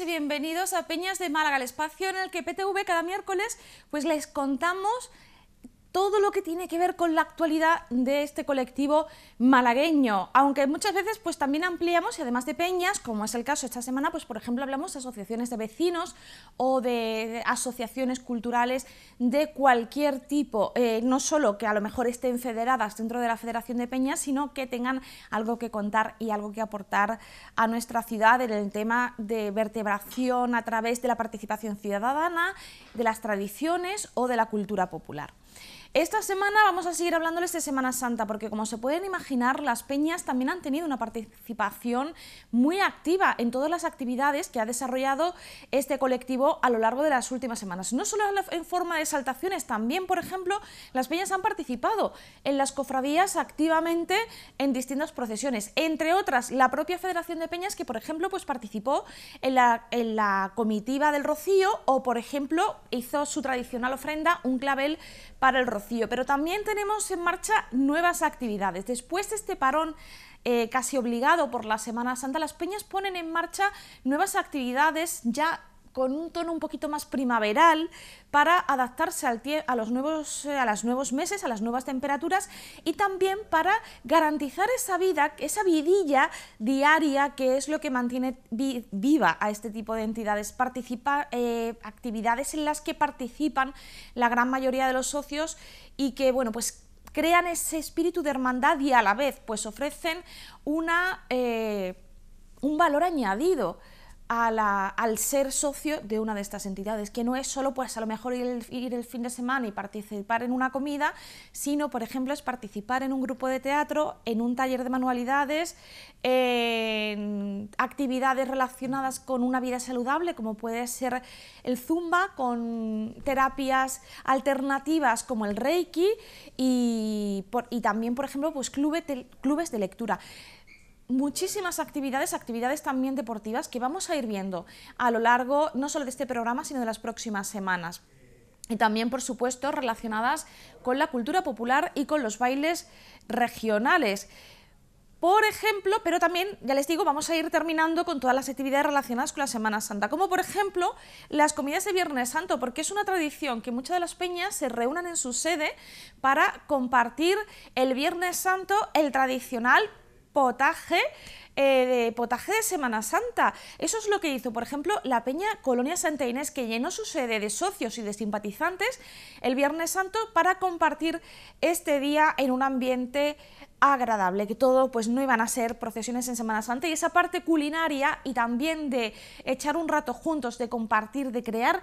y bienvenidos a Peñas de Málaga, el espacio en el que PTV cada miércoles pues les contamos todo lo que tiene que ver con la actualidad de este colectivo malagueño, aunque muchas veces pues también ampliamos y además de peñas, como es el caso esta semana, pues por ejemplo hablamos de asociaciones de vecinos o de asociaciones culturales de cualquier tipo, eh, no solo que a lo mejor estén federadas dentro de la Federación de Peñas, sino que tengan algo que contar y algo que aportar a nuestra ciudad en el tema de vertebración a través de la participación ciudadana, de las tradiciones o de la cultura popular. Esta semana vamos a seguir hablándoles de Semana Santa, porque como se pueden imaginar, las peñas también han tenido una participación muy activa en todas las actividades que ha desarrollado este colectivo a lo largo de las últimas semanas. No solo en forma de saltaciones, también, por ejemplo, las peñas han participado en las cofradías activamente en distintas procesiones, entre otras la propia Federación de Peñas que, por ejemplo, pues participó en la, en la comitiva del Rocío o, por ejemplo, hizo su tradicional ofrenda, un clavel para el Rocío. Pero también tenemos en marcha nuevas actividades. Después de este parón eh, casi obligado por la Semana Santa, las peñas ponen en marcha nuevas actividades ya con un tono un poquito más primaveral para adaptarse a, los nuevos, eh, a los nuevos meses, a las nuevas temperaturas y también para garantizar esa vida, esa vidilla diaria que es lo que mantiene viva a este tipo de entidades. Participa, eh, actividades en las que participan la gran mayoría de los socios y que, bueno, pues crean ese espíritu de hermandad y a la vez pues ofrecen una, eh, un valor añadido al ser socio de una de estas entidades, que no es solo pues a lo mejor ir el, fin de semana y participar en una comida, sino por ejemplo es participar en un grupo de teatro, en un taller de manualidades, en actividades relacionadas con una vida saludable, como puede ser el zumba, con terapias alternativas como el reiki y, también por ejemplo pues clubes de lectura muchísimas actividades, actividades también deportivas que vamos a ir viendo a lo largo no solo de este programa, sino de las próximas semanas. Y también, por supuesto, relacionadas con la cultura popular y con los bailes regionales. Por ejemplo, pero también, ya les digo, vamos a ir terminando con todas las actividades relacionadas con la Semana Santa, como por ejemplo las comidas de Viernes Santo, porque es una tradición que muchas de las peñas se reúnan en su sede para compartir el Viernes Santo, el tradicional potaje eh, de potaje de Semana Santa. Eso es lo que hizo, por ejemplo, la Peña Colonia Santa Inés, que llenó su sede de socios y de simpatizantes el Viernes Santo para compartir este día en un ambiente agradable, que todo pues no iban a ser procesiones en Semana Santa y esa parte culinaria y también de echar un rato juntos, de compartir, de crear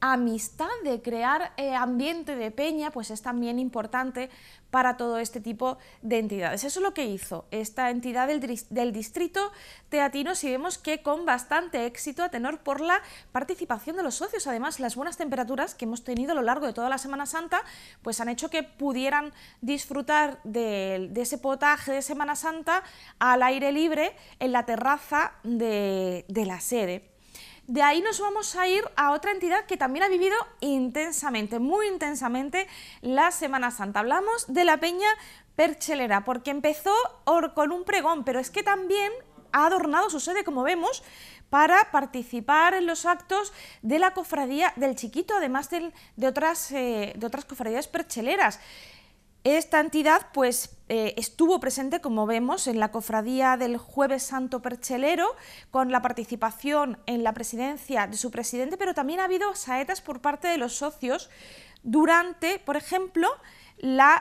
amistad, de crear eh, ambiente de peña, pues es también importante para todo este tipo de entidades. Eso es lo que hizo esta entidad del, distrito teatino, si vemos que con bastante éxito a tenor por la participación de los socios. Además, las buenas temperaturas que hemos tenido a lo largo de toda la Semana Santa, pues han hecho que pudieran disfrutar de, ese potaje de Semana Santa al aire libre en la terraza de la sede. De ahí nos vamos a ir a otra entidad que también ha vivido intensamente, muy intensamente, la Semana Santa. Hablamos de la Peña Perchelera, porque empezó con un pregón, pero es que también ha adornado su sede, como vemos, para participar en los actos de la cofradía del Chiquito, además de, otras, eh, de otras cofradías percheleras. Esta entidad pues, eh, estuvo presente, como vemos, en la cofradía del Jueves Santo Perchelero, con la participación en la presidencia de su presidente, pero también ha habido saetas por parte de los socios durante, por ejemplo,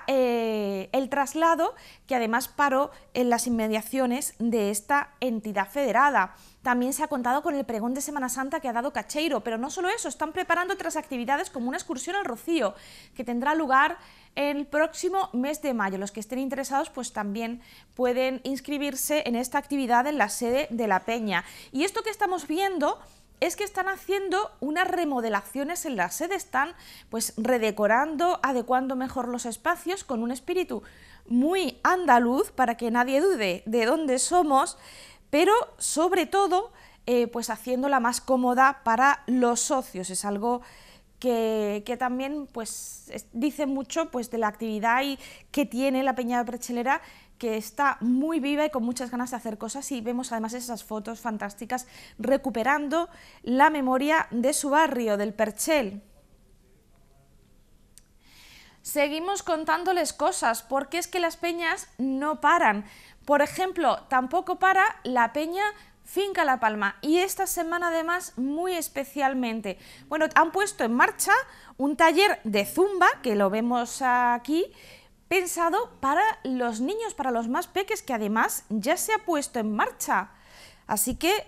eh, el traslado que además paró en las inmediaciones de esta entidad federada. También se ha contado con el pregón de Semana Santa que ha dado Cacheiro, pero no solo eso, están preparando otras actividades como una excursión al Rocío, que tendrá lugar el próximo mes de mayo. Los que estén interesados pues también pueden inscribirse en esta actividad en la sede de la Peña. Y esto que estamos viendo es que están haciendo unas remodelaciones en la sede, están pues redecorando, adecuando mejor los espacios con un espíritu muy andaluz para que nadie dude de dónde somos, pero sobre todo eh, pues haciéndola más cómoda para los socios. Es algo que, también pues, dice mucho pues, de la actividad y que tiene la Peña Perchelera que está muy viva y con muchas ganas de hacer cosas y vemos además esas fotos fantásticas recuperando la memoria de su barrio, del Perchel. Seguimos contándoles cosas porque es que las peñas no paran. Por ejemplo, tampoco para la peña Finca La Palma y esta semana además muy especialmente. Bueno, han puesto en marcha un taller de zumba, que lo vemos aquí, pensado para los niños, para los más peques, que además ya se ha puesto en marcha. Así que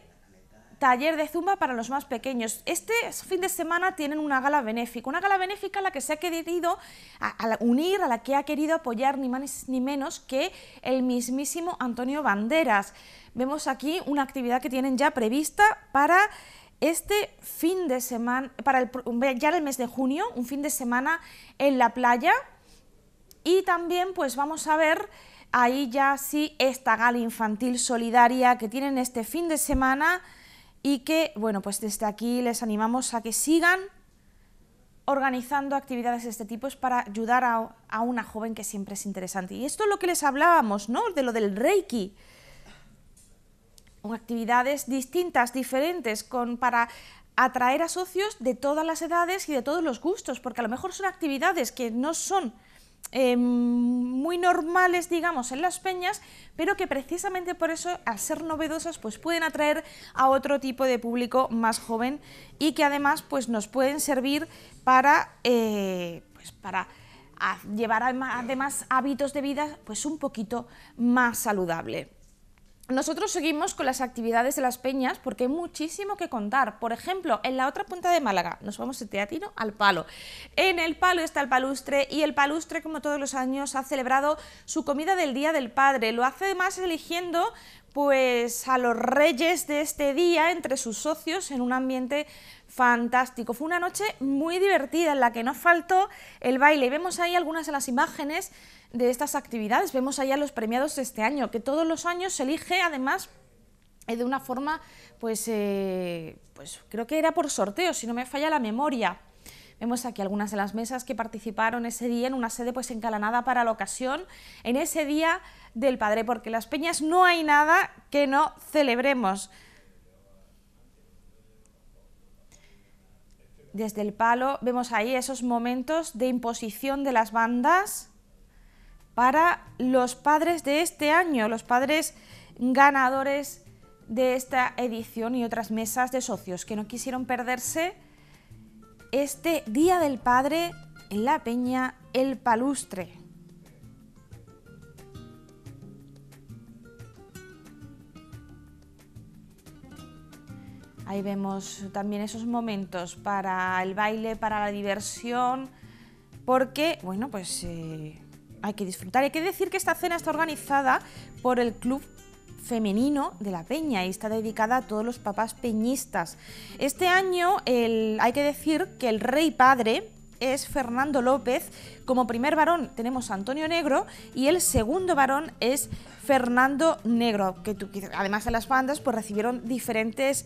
taller de zumba para los más pequeños. Este fin de semana tienen una gala benéfica, una gala benéfica a la que se ha querido unir, a la que ha querido apoyar ni más ni menos que el mismísimo Antonio Banderas. Vemos aquí una actividad que tienen ya prevista para este fin de semana, para el, ya el mes de junio, un fin de semana en la playa. Y también pues vamos a ver ahí ya sí esta gala infantil solidaria que tienen este fin de semana y que, bueno, pues desde aquí les animamos a que sigan organizando actividades de este tipo es para ayudar a, una joven que siempre es interesante. Y esto es lo que les hablábamos, ¿no? De lo del Reiki. actividades distintas, diferentes, con, para atraer a socios de todas las edades y de todos los gustos, porque a lo mejor son actividades que no son eh, muy normales, digamos, en las peñas, pero que precisamente por eso, al ser novedosas, pues pueden atraer a otro tipo de público más joven y que además pues, nos pueden servir para, eh, pues, para llevar además hábitos de vida pues, un poquito más saludable. Nosotros seguimos con las actividades de las peñas porque hay muchísimo que contar. Por ejemplo, en la otra punta de Málaga, nos vamos de Teatino al Palo. En el Palo está el palustre y el palustre, como todos los años, ha celebrado su comida del Día del Padre. Lo hace además eligiendo pues a los reyes de este día entre sus socios en un ambiente fantástico. Fue una noche muy divertida en la que no faltó el baile. Vemos ahí algunas de las imágenes de estas actividades. Vemos allá los premiados de este año, que todos los años se elige además eh, de una forma, pues, eh, pues creo que era por sorteo, si no me falla la memoria. Vemos aquí algunas de las mesas que participaron ese día en una sede pues encalanada para la ocasión, en ese día del Padre, porque las peñas no hay nada que no celebremos. Desde el palo vemos ahí esos momentos de imposición de las bandas para los padres de este año, los padres ganadores de esta edición y otras mesas de socios que no quisieron perderse este Día del Padre en la Peña El Palustre. Ahí vemos también esos momentos para el baile, para la diversión, porque, bueno, pues eh, hay que disfrutar. Hay que decir que esta cena está organizada por el Club femenino de la Peña y está dedicada a todos los papás peñistas. Este año hay que decir que el rey padre es Fernando López. Como primer varón tenemos a Antonio Negro y el segundo varón es Fernando Negro, que además de las bandas pues recibieron diferentes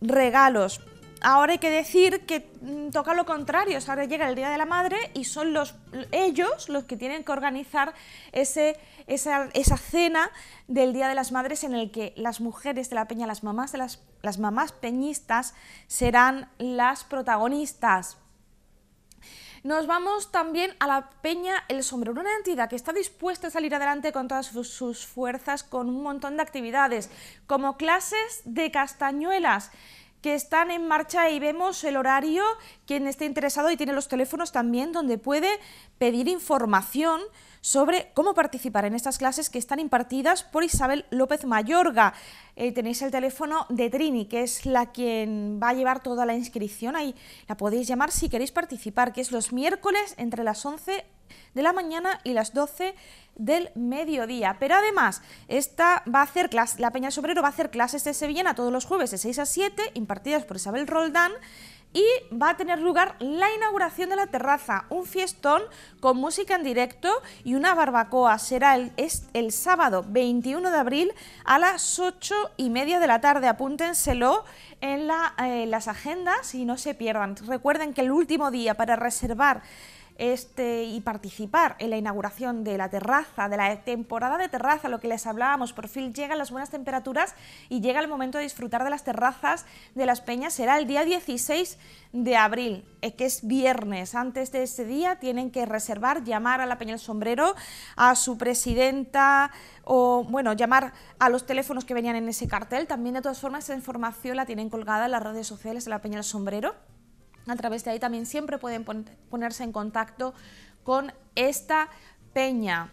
regalos ahora hay que decir que mm, toca lo contrario, ahora llega el Día de la Madre y son los, ellos los que tienen que organizar ese, esa, cena del Día de las Madres en el que las mujeres de la peña, las mamás de las, las mamás peñistas serán las protagonistas. Nos vamos también a la Peña El Sombrero, una entidad que está dispuesta a salir adelante con todas sus fuerzas, con un montón de actividades, como clases de castañuelas, que están en marcha y vemos el horario, quien esté interesado y tiene los teléfonos también donde puede pedir información sobre cómo participar en estas clases que están impartidas por Isabel López Mayorga. Eh, tenéis el teléfono de Trini, que es la quien va a llevar toda la inscripción. Ahí la podéis llamar si queréis participar, que es los miércoles entre las 11 de la mañana y las 12 del mediodía. Pero además, esta va a hacer la Peña Sobrero va a hacer clases de sevillana todos los jueves de 6 a 7, impartidas por Isabel Roldán, y va a tener lugar la inauguración de la terraza, un fiestón con música en directo y una barbacoa. Será el, el sábado 21 de abril a las 8 y media de la tarde. Apúntenselo en eh, las agendas y no se pierdan. Recuerden que el último día para reservar este, y participar en la inauguración de la terraza, de la temporada de terraza, lo que les hablábamos, por fin llegan las buenas temperaturas y llega el momento de disfrutar de las terrazas de las peñas, será el día 16 de abril, eh, que es viernes. Antes de ese día tienen que reservar, llamar a la Peña del Sombrero, a su presidenta o, bueno, llamar a los teléfonos que venían en ese cartel. También, de todas formas, esa información la tienen colgada en las redes sociales de la Peña del Sombrero. A través de ahí también siempre pueden ponerse en contacto con esta peña.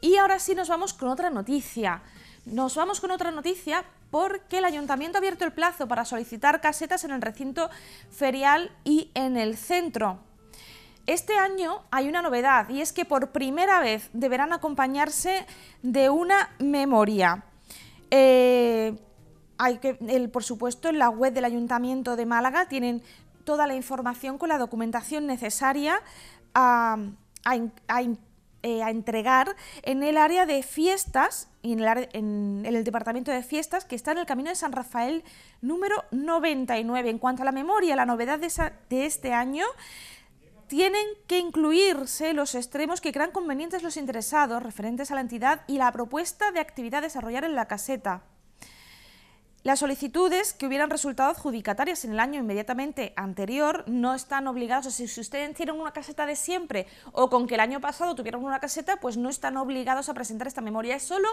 Y ahora sí nos vamos con otra noticia. Nos vamos con otra noticia porque el ayuntamiento ha abierto el plazo para solicitar casetas en el recinto ferial y en el centro. Este año hay una novedad y es que por primera vez deberán acompañarse de una memoria. Eh, hay que, por supuesto, en la web del Ayuntamiento de Málaga tienen toda la información con la documentación necesaria a, eh, entregar en el área de fiestas en el, en el, departamento de fiestas que está en el camino de San Rafael número 99. En cuanto a la memoria, la novedad de, de este año tienen que incluirse los extremos que crean convenientes los interesados referentes a la entidad y la propuesta de actividad a desarrollar en la caseta. Las solicitudes que hubieran resultado adjudicatarias en el año inmediatamente anterior no están obligadas, o sea, si ustedes tienen una caseta de siempre o con que el año pasado tuvieron una caseta, pues no están obligados a presentar esta memoria. Es solo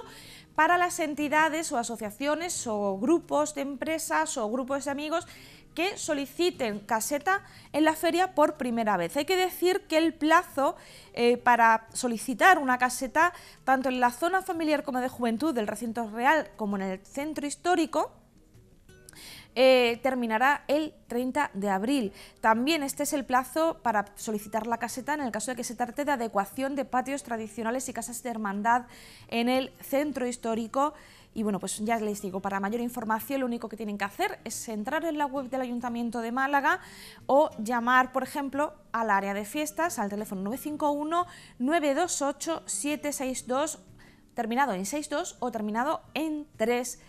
para las entidades o asociaciones o grupos de empresas o grupos de amigos que soliciten caseta en la feria por primera vez. Hay que decir que el plazo eh, para solicitar una caseta, tanto en la zona familiar como de juventud del recinto real como en el centro histórico, eh, terminará el 30 de abril. También este es el plazo para solicitar la caseta en el caso de que se trate de adecuación de patios tradicionales y casas de hermandad en el centro histórico. Y bueno, pues ya les digo, para mayor información lo único que tienen que hacer es entrar en la web del Ayuntamiento de Málaga o llamar, por ejemplo, al área de fiestas al teléfono 951-928-762, terminado en 62 o terminado en 3.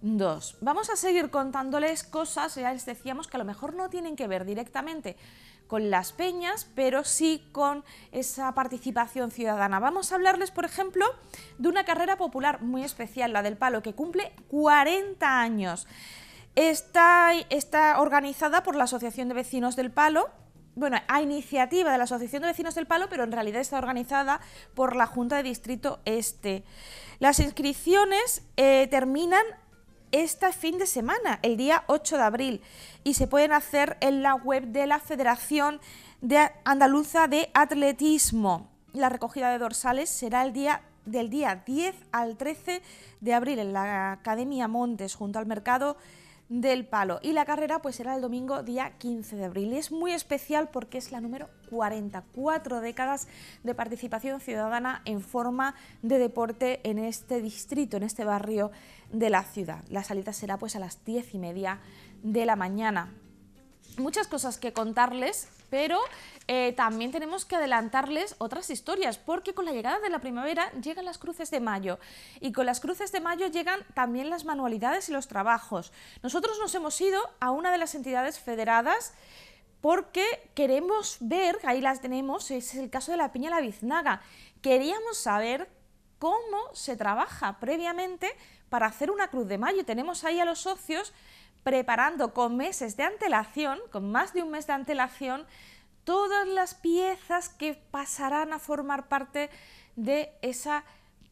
Dos. Vamos a seguir contándoles cosas, ya les decíamos que a lo mejor no tienen que ver directamente con las peñas, pero sí con esa participación ciudadana. Vamos a hablarles, por ejemplo, de una carrera popular muy especial, la del palo, que cumple 40 años. Está, está organizada por la Asociación de Vecinos del Palo, bueno, a iniciativa de la Asociación de Vecinos del Palo, pero en realidad está organizada por la Junta de Distrito Este. Las inscripciones eh, terminan este fin de semana, el día 8 de abril, y se pueden hacer en la web de la Federación de Andaluza de Atletismo. La recogida de dorsales será el día del día 10 al 13 de abril en la Academia Montes, junto al mercado del palo. Y la carrera pues será el domingo día 15 de abril. Y es muy especial porque es la número 40, cuatro décadas de participación ciudadana en forma de deporte en este distrito, en este barrio de la ciudad. La salida será pues a las 10 y media de la mañana. Muchas cosas que contarles, pero eh, también tenemos que adelantarles otras historias, porque con la llegada de la primavera llegan las cruces de mayo y con las cruces de mayo llegan también las manualidades y los trabajos. Nosotros nos hemos ido a una de las entidades federadas porque queremos ver, ahí las tenemos, es el caso de la piña la biznaga. Queríamos saber cómo se trabaja previamente para hacer una cruz de mayo. Tenemos ahí a los socios preparando con meses de antelación, con más de un mes de antelación, todas las piezas que pasarán a formar parte de esa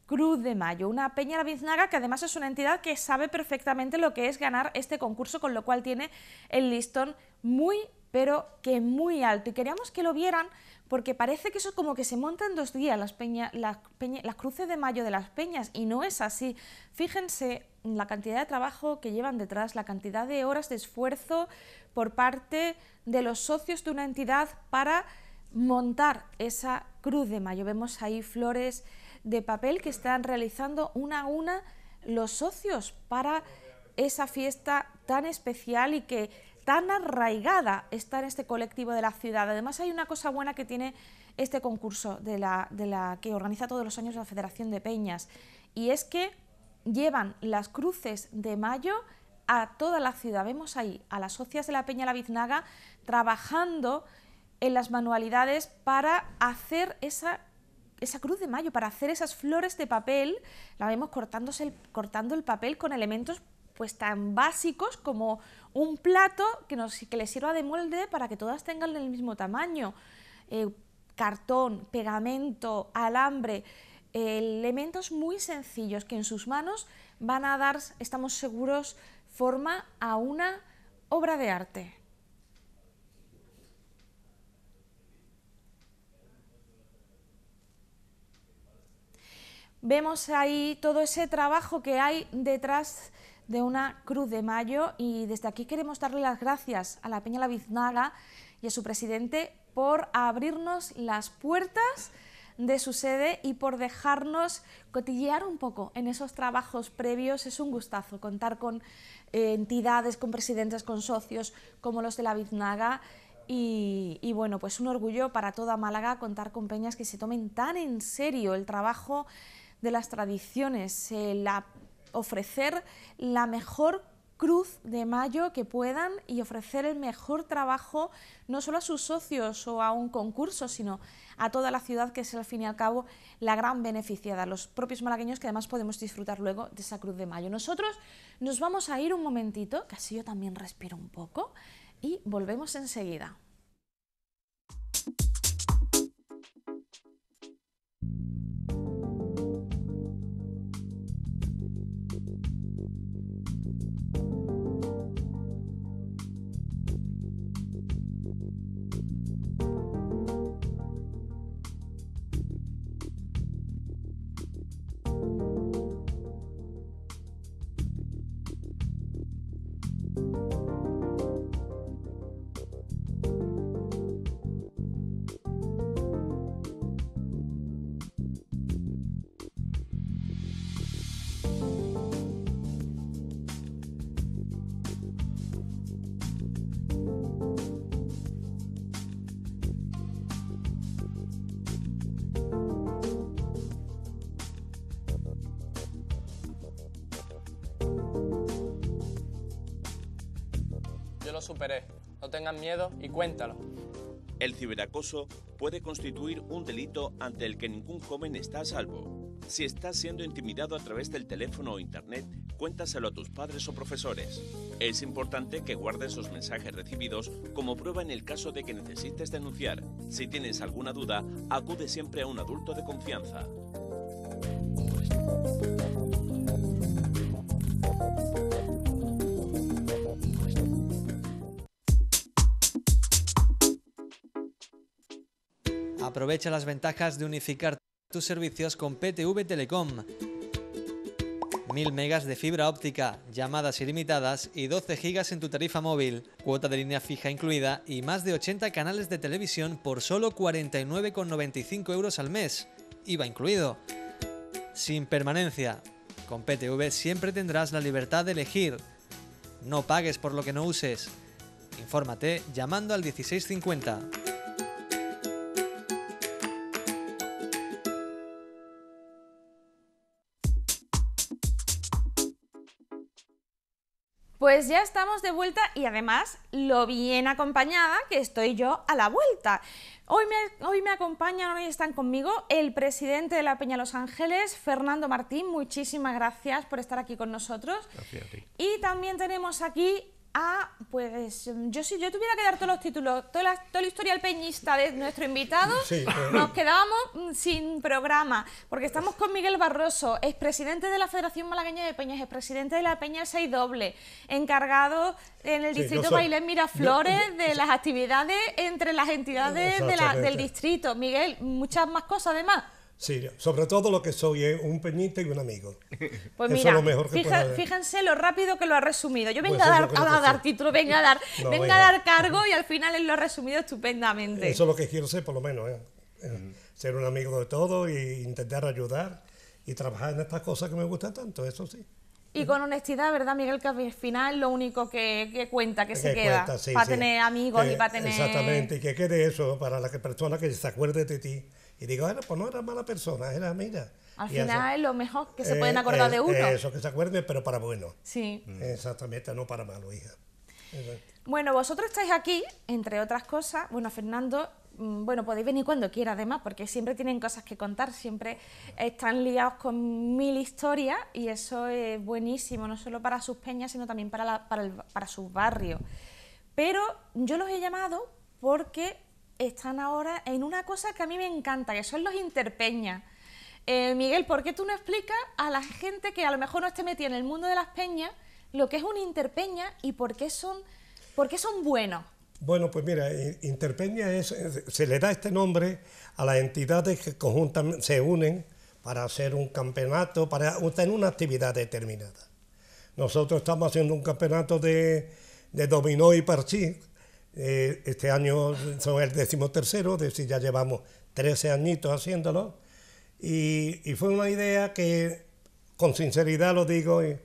Cruz de Mayo, una Peña la Biznaga que además es una entidad que sabe perfectamente lo que es ganar este concurso, con lo cual tiene el listón muy, pero que muy alto. Y queríamos que lo vieran porque parece que eso como que se monta en dos días, las, las, las cruces de mayo de las peñas, y no es así. Fíjense la cantidad de trabajo que llevan detrás, la cantidad de horas de esfuerzo por parte de los socios de una entidad para montar esa cruz de mayo. Vemos ahí flores de papel que están realizando una a una los socios para esa fiesta tan especial y que tan arraigada está en este colectivo de la ciudad. Además hay una cosa buena que tiene este concurso de la, de la que organiza todos los años la Federación de Peñas y es que llevan las cruces de mayo a toda la ciudad. Vemos ahí a las socias de la Peña La Biznaga trabajando en las manualidades para hacer esa, esa cruz de mayo, para hacer esas flores de papel. La vemos cortándose cortando el papel con elementos pues tan básicos como un plato que, nos, que les sirva de molde para que todas tengan el mismo tamaño. Eh, cartón, pegamento, alambre, elementos muy sencillos que en sus manos van a dar, estamos seguros, forma a una obra de arte. Vemos ahí todo ese trabajo que hay detrás de una cruz de mayo y desde aquí queremos darle las gracias a la Peña La Biznaga y a su presidente por abrirnos las puertas de su sede y por dejarnos cotillear un poco en esos trabajos previos. Es un gustazo contar con eh, entidades, con presidentes, con socios como los de la Biznaga. Y, bueno, pues un orgullo para toda Málaga contar con peñas que se tomen tan en serio el trabajo de las tradiciones, la, ofrecer la mejor cruz de mayo que puedan y ofrecer el mejor trabajo no solo a sus socios o a un concurso, sino a toda la ciudad, que es al fin y al cabo la gran beneficiada, los propios malagueños que además podemos disfrutar luego de esa cruz de mayo. Nosotros nos vamos a ir un momentito, que así yo también respiro un poco, y volvemos enseguida. No tengan miedo y cuéntalo. El ciberacoso puede constituir un delito ante el que ningún joven está a salvo. Si estás siendo intimidado a través del teléfono o internet, cuéntaselo a tus padres o profesores. Es importante que guardes los mensajes recibidos como prueba en el caso de que necesites denunciar. Si tienes alguna duda, acude siempre a un adulto de confianza. Aprovecha las ventajas de unificar tus servicios con PTV Telecom. 1000 megas de fibra óptica, llamadas ilimitadas y 12 gigas en tu tarifa móvil, cuota de línea fija incluida y más de 80 canales de televisión por solo 49,95 euros al mes, IVA incluido. Sin permanencia. Con PTV siempre tendrás la libertad de elegir. No pagues por lo que no uses. Infórmate llamando al 1650. Pues ya estamos de vuelta y además lo bien acompañada que estoy yo a la vuelta. Hoy me, hoy me acompañan, hoy están conmigo el presidente de la Peña Los Ángeles, Fernando Martín. Muchísimas gracias por estar aquí con nosotros. Gracias a ti. Y también tenemos aquí Ah, pues yo si yo tuviera que dar todos los títulos, toda la, toda la historia del peñista de nuestro invitado, nos quedábamos mm, sin programa, porque estamos con Miguel Barroso, expresidente de la Federación Malagueña de Peñas, expresidente de la Peña 6 Doble, encargado en el distrito Bailén Miraflores de las actividades entre las entidades del distrito. Miguel, muchas más cosas además. Sí, sobre todo lo que soy es un peñita y un amigo. Pues mira, lo mejor que fíjense lo rápido que lo ha resumido. Yo venga a, dar, a dar título, venga a dar, venga a dar cargo y al final él lo ha resumido estupendamente. Eso es lo que quiero ser, por lo menos. ¿eh? eh ser un amigo de todo e intentar ayudar y trabajar en estas cosas que me gustan tanto, eso sí. Y con honestidad, ¿verdad, Miguel? Que al final lo único que, que cuenta, que, se queda, cuenta, sí, para sí. tener amigos y Eh, para tener... Exactamente, y que quede eso para la que- persona que se acuerde de ti y diga, bueno, pues no era mala persona, era amiga. Al final es lo mejor que se Eh, pueden acordar eh, de uno. Eso, que se acuerde, pero para bueno. Sí. Exactamente, no para malo, hija. Bueno, vosotros estáis aquí, entre otras cosas. Bueno, Fernando, mm, bueno, podéis venir cuando quiera, además, porque siempre tienen cosas que contar, siempre están liados con mil historias y eso es buenísimo, no solo para sus peñas, sino también para, la- para, el- para sus barrios. Pero yo los he llamado porque están ahora en una cosa que a mí me encanta, que son los interpeñas. Eh, Miguel, ¿por qué tú no explicas a la gente que a lo mejor no esté metida en el mundo de las peñas lo que es una interpeña y por qué son, por qué son buenos? Bueno, pues mira, Interpeña se le da este nombre a las entidades que se unen para hacer un campeonato, para tener una actividad determinada. Nosotros estamos haciendo un campeonato de, de dominó y parchís. Eh, este año son el decimotercero, es decir, ya llevamos 13 añitos haciéndolo. Y, y fue una idea que, con sinceridad lo digo y,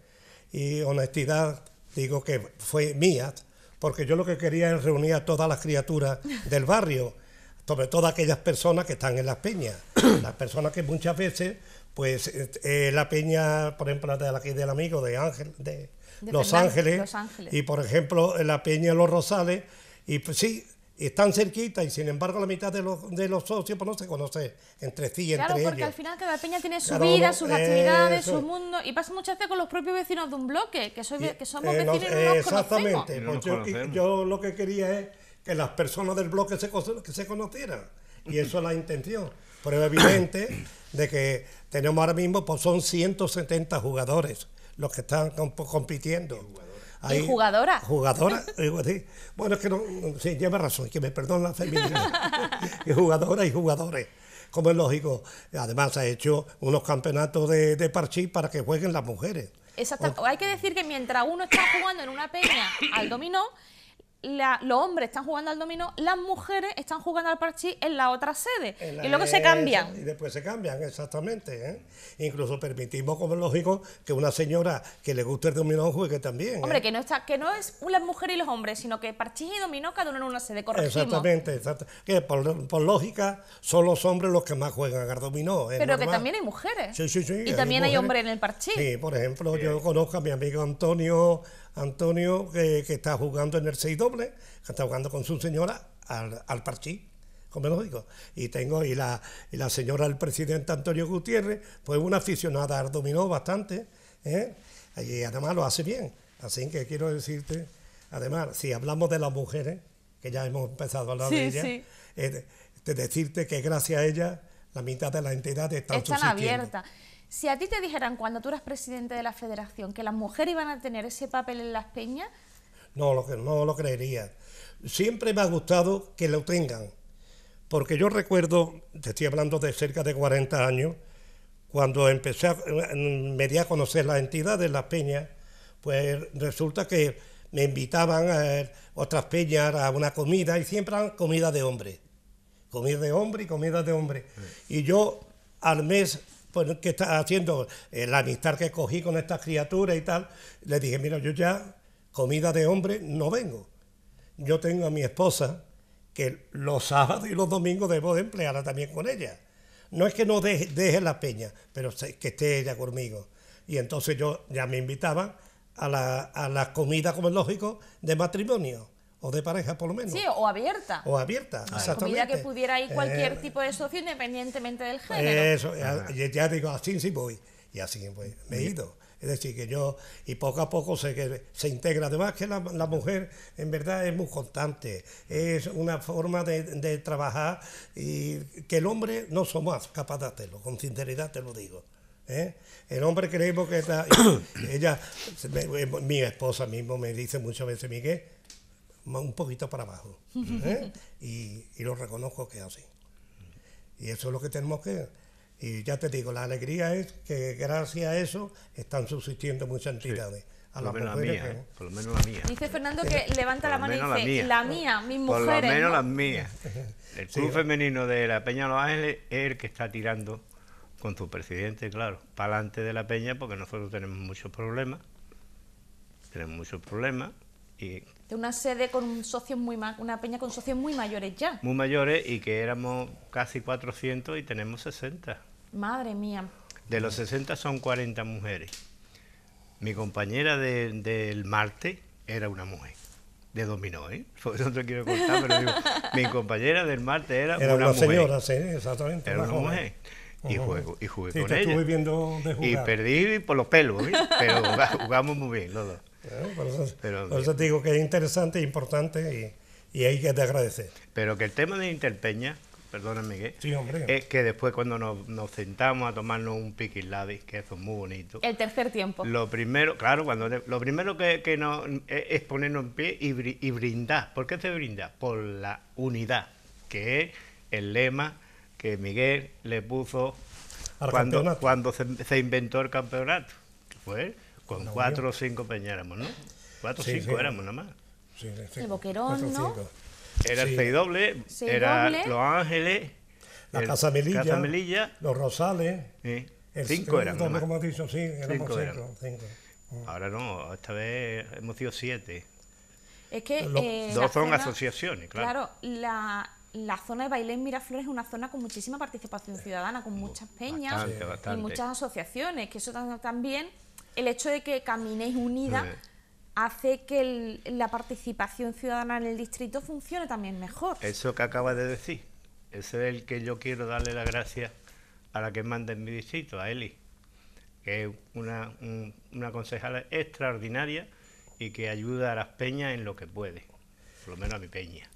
y honestidad, digo que fue mía, porque yo lo que quería es reunir a todas las criaturas del barrio, sobre todo aquellas personas que están en las peñas, las personas que muchas veces, pues eh, la peña, por ejemplo, de aquí del amigo de Ángel, de, De Los, Ángeles, Los Ángeles. y por ejemplo la peña de Los Rosales, y pues sí, están cerquita y sin embargo la mitad de los, de los socios pues no se conoce entre sí y Claro, entre porque ellos. al final cada peña tiene su Cada vida, sus actividades, eso. su mundo, y pasa muchas veces con los propios vecinos de un bloque, que, soy, que somos Eh, vecinos nos- y no nos exactamente, conocemos. Pues yo, conocemos. yo lo que quería es que las personas del bloque se, que se conocieran. Y eso es la intención. Pero es evidente de que tenemos ahora mismo, pues son 170 jugadores los que están comp- compitiendo. ¿Y jugadoras? Jugadoras, digo, sí. Bueno, es que no, sí, lleva razón, que me perdone la feminidad. y jugadoras y jugadores, como es lógico. Además, ha hecho unos campeonatos de, de parchís para que jueguen las mujeres. Exacto. Hay que decir que mientras uno está jugando en una peña al dominó, la- los hombres están jugando al dominó, las mujeres están jugando al parchís en la otra sede. La- Y luego se cambian. Y después se cambian, exactamente. ¿eh? Incluso permitimos, como es lógico, que una señora que le guste el dominó juegue también. ¿eh? Hombre, que no está, que no es las mujeres y los hombres, sino que parchís y dominó cada uno en una sede, corregimos. Exactamente, exacto. Que por, por lógica son los hombres los que más juegan al dominó. Pero que también hay mujeres. Sí, sí, sí. Y también hay hombres en el parchís. Sí, por ejemplo, yo conozco a mi amigo Antonio, Antonio que, que está jugando en el 6 doble, que está jugando con su señora al, al parchís, como es lógico. Y tengo, y la, y la señora del presidente Antonio Gutiérrez, pues una aficionada al dominó bastante, ¿eh? y además lo hace bien. Así que quiero decirte, además, si hablamos de las mujeres, que ya hemos empezado a hablar Sí, de ellas, sí. eh, de, de decirte que gracias a ellas la mitad de la entidad están, están abiertas. Si a ti te dijeran cuando tú eras presidente de la federación que las mujeres iban a tener ese papel en las peñas, No lo, no lo creería. Siempre me ha gustado que lo tengan, porque yo recuerdo, te estoy hablando de cerca de 40 años, cuando empecé a, me di a conocer las entidades, las peñas, pues resulta que me invitaban a otras peñas a una comida y siempre eran comida de hombre. Comida de hombre y comida de hombre. Y yo al mes, pues que estaba haciendo eh, la amistad que cogí con estas criaturas y tal, le dije, mira, yo ya comida de hombre no vengo. Yo tengo a mi esposa que los sábados y los domingos debo de emplearla también con ella. No es que no deje, deje la peña, pero que esté ella conmigo. Y entonces yo ya me invitaban a la, a la comida, como es lógico, de matrimonio o de pareja por lo menos. sí, o abierta. O abierta, exactamente. Comida que pudiera ir cualquier Eh, tipo de socio independientemente del género. eso, ya, ya digo, así sí voy. Y así pues, me he ido. Es decir, que yo, y poco a poco se, que se integra. Además que la, la mujer en verdad es muy constante, es una forma de, de trabajar y que el hombre no somos capaces de hacerlo, con sinceridad te lo digo. ¿eh? El hombre creemos que está, ella, me- mi esposa mismo me dice muchas veces, Miguel, un poquito para abajo. ¿eh? Y, y lo reconozco que es así. Y eso es lo que tenemos que... Y ya te digo, la alegría es que gracias a eso están subsistiendo muchas entidades. A Por las lo menos la mujeres mía, que- ¿eh? por lo menos la mía. Dice Fernando que levanta la Por mano y dice, la la mía. mía, mis Por lo mujeres. menos ¿no? las mías. El club femenino de la Peña de Los Ángeles es el que está tirando con su presidente, claro, para adelante de la peña, porque nosotros tenemos muchos problemas, tenemos muchos problemas, y De una sede con socios muy ma- una peña con socios muy mayores ya. muy mayores, y que éramos casi 400 y tenemos 60. Madre mía. De los 60 son 40 mujeres. Mi compañera de- del martes era una mujer, de dominó, ¿eh? Por eso no te quiero contar, pero digo, mi compañera del martes era, Era una, una, mujer. señora, sí, exactamente. Era una mujer. Y jugué, y jugué Sí, con te estuve ella. viendo de Y jugar. perdí por los pelos, ¿eh? pero juga- jugamos muy bien los dos. ¿Eh? Por eso, Pero por eso te digo que es interesante e importante y, y hay que te agradecer. Pero que el tema de Interpeña, perdóname Miguel, Sí, hombre. es que después cuando nos, nos sentamos a tomarnos un piquiladis, que eso es muy bonito, El tercer tiempo. lo primero, claro, cuando lo primero que, que nos, es, es ponernos en pie y, bri- y brindar. ¿Por qué se brinda? Por la unidad, que es el lema que Miguel le puso cuando, cuando se, se inventó el campeonato. Fue con No, cuatro o cinco peñáramos, ¿no? Cuatro o Sí, cinco sí. éramos nada más. Sí. El Boquerón, Cuatro, ¿no? cinco. Era Sí. el 6 doble, Seis era doble. Los Ángeles, La el Casa Melilla, Casa Melilla, los Rosales. el- cinco el más. como has dicho, sí, éramos Cinco cinco. Ahora no, esta vez hemos sido siete. Es que Lo- eh, Dos son zona- asociaciones, claro. la, la zona de Bailén Miraflores es una zona con muchísima participación ciudadana, con muchas peñas Bastante, bastante. y muchas asociaciones, que eso tam- también, el hecho de que caminéis unida Sí. hace que el- la participación ciudadana en el distrito funcione también mejor. Eso que acaba de decir, ese es el que yo quiero darle las gracias a la que manda en mi distrito, a Eli, que es una, un- una concejala extraordinaria y que ayuda a las peñas en lo que puede, por lo menos a mi peña.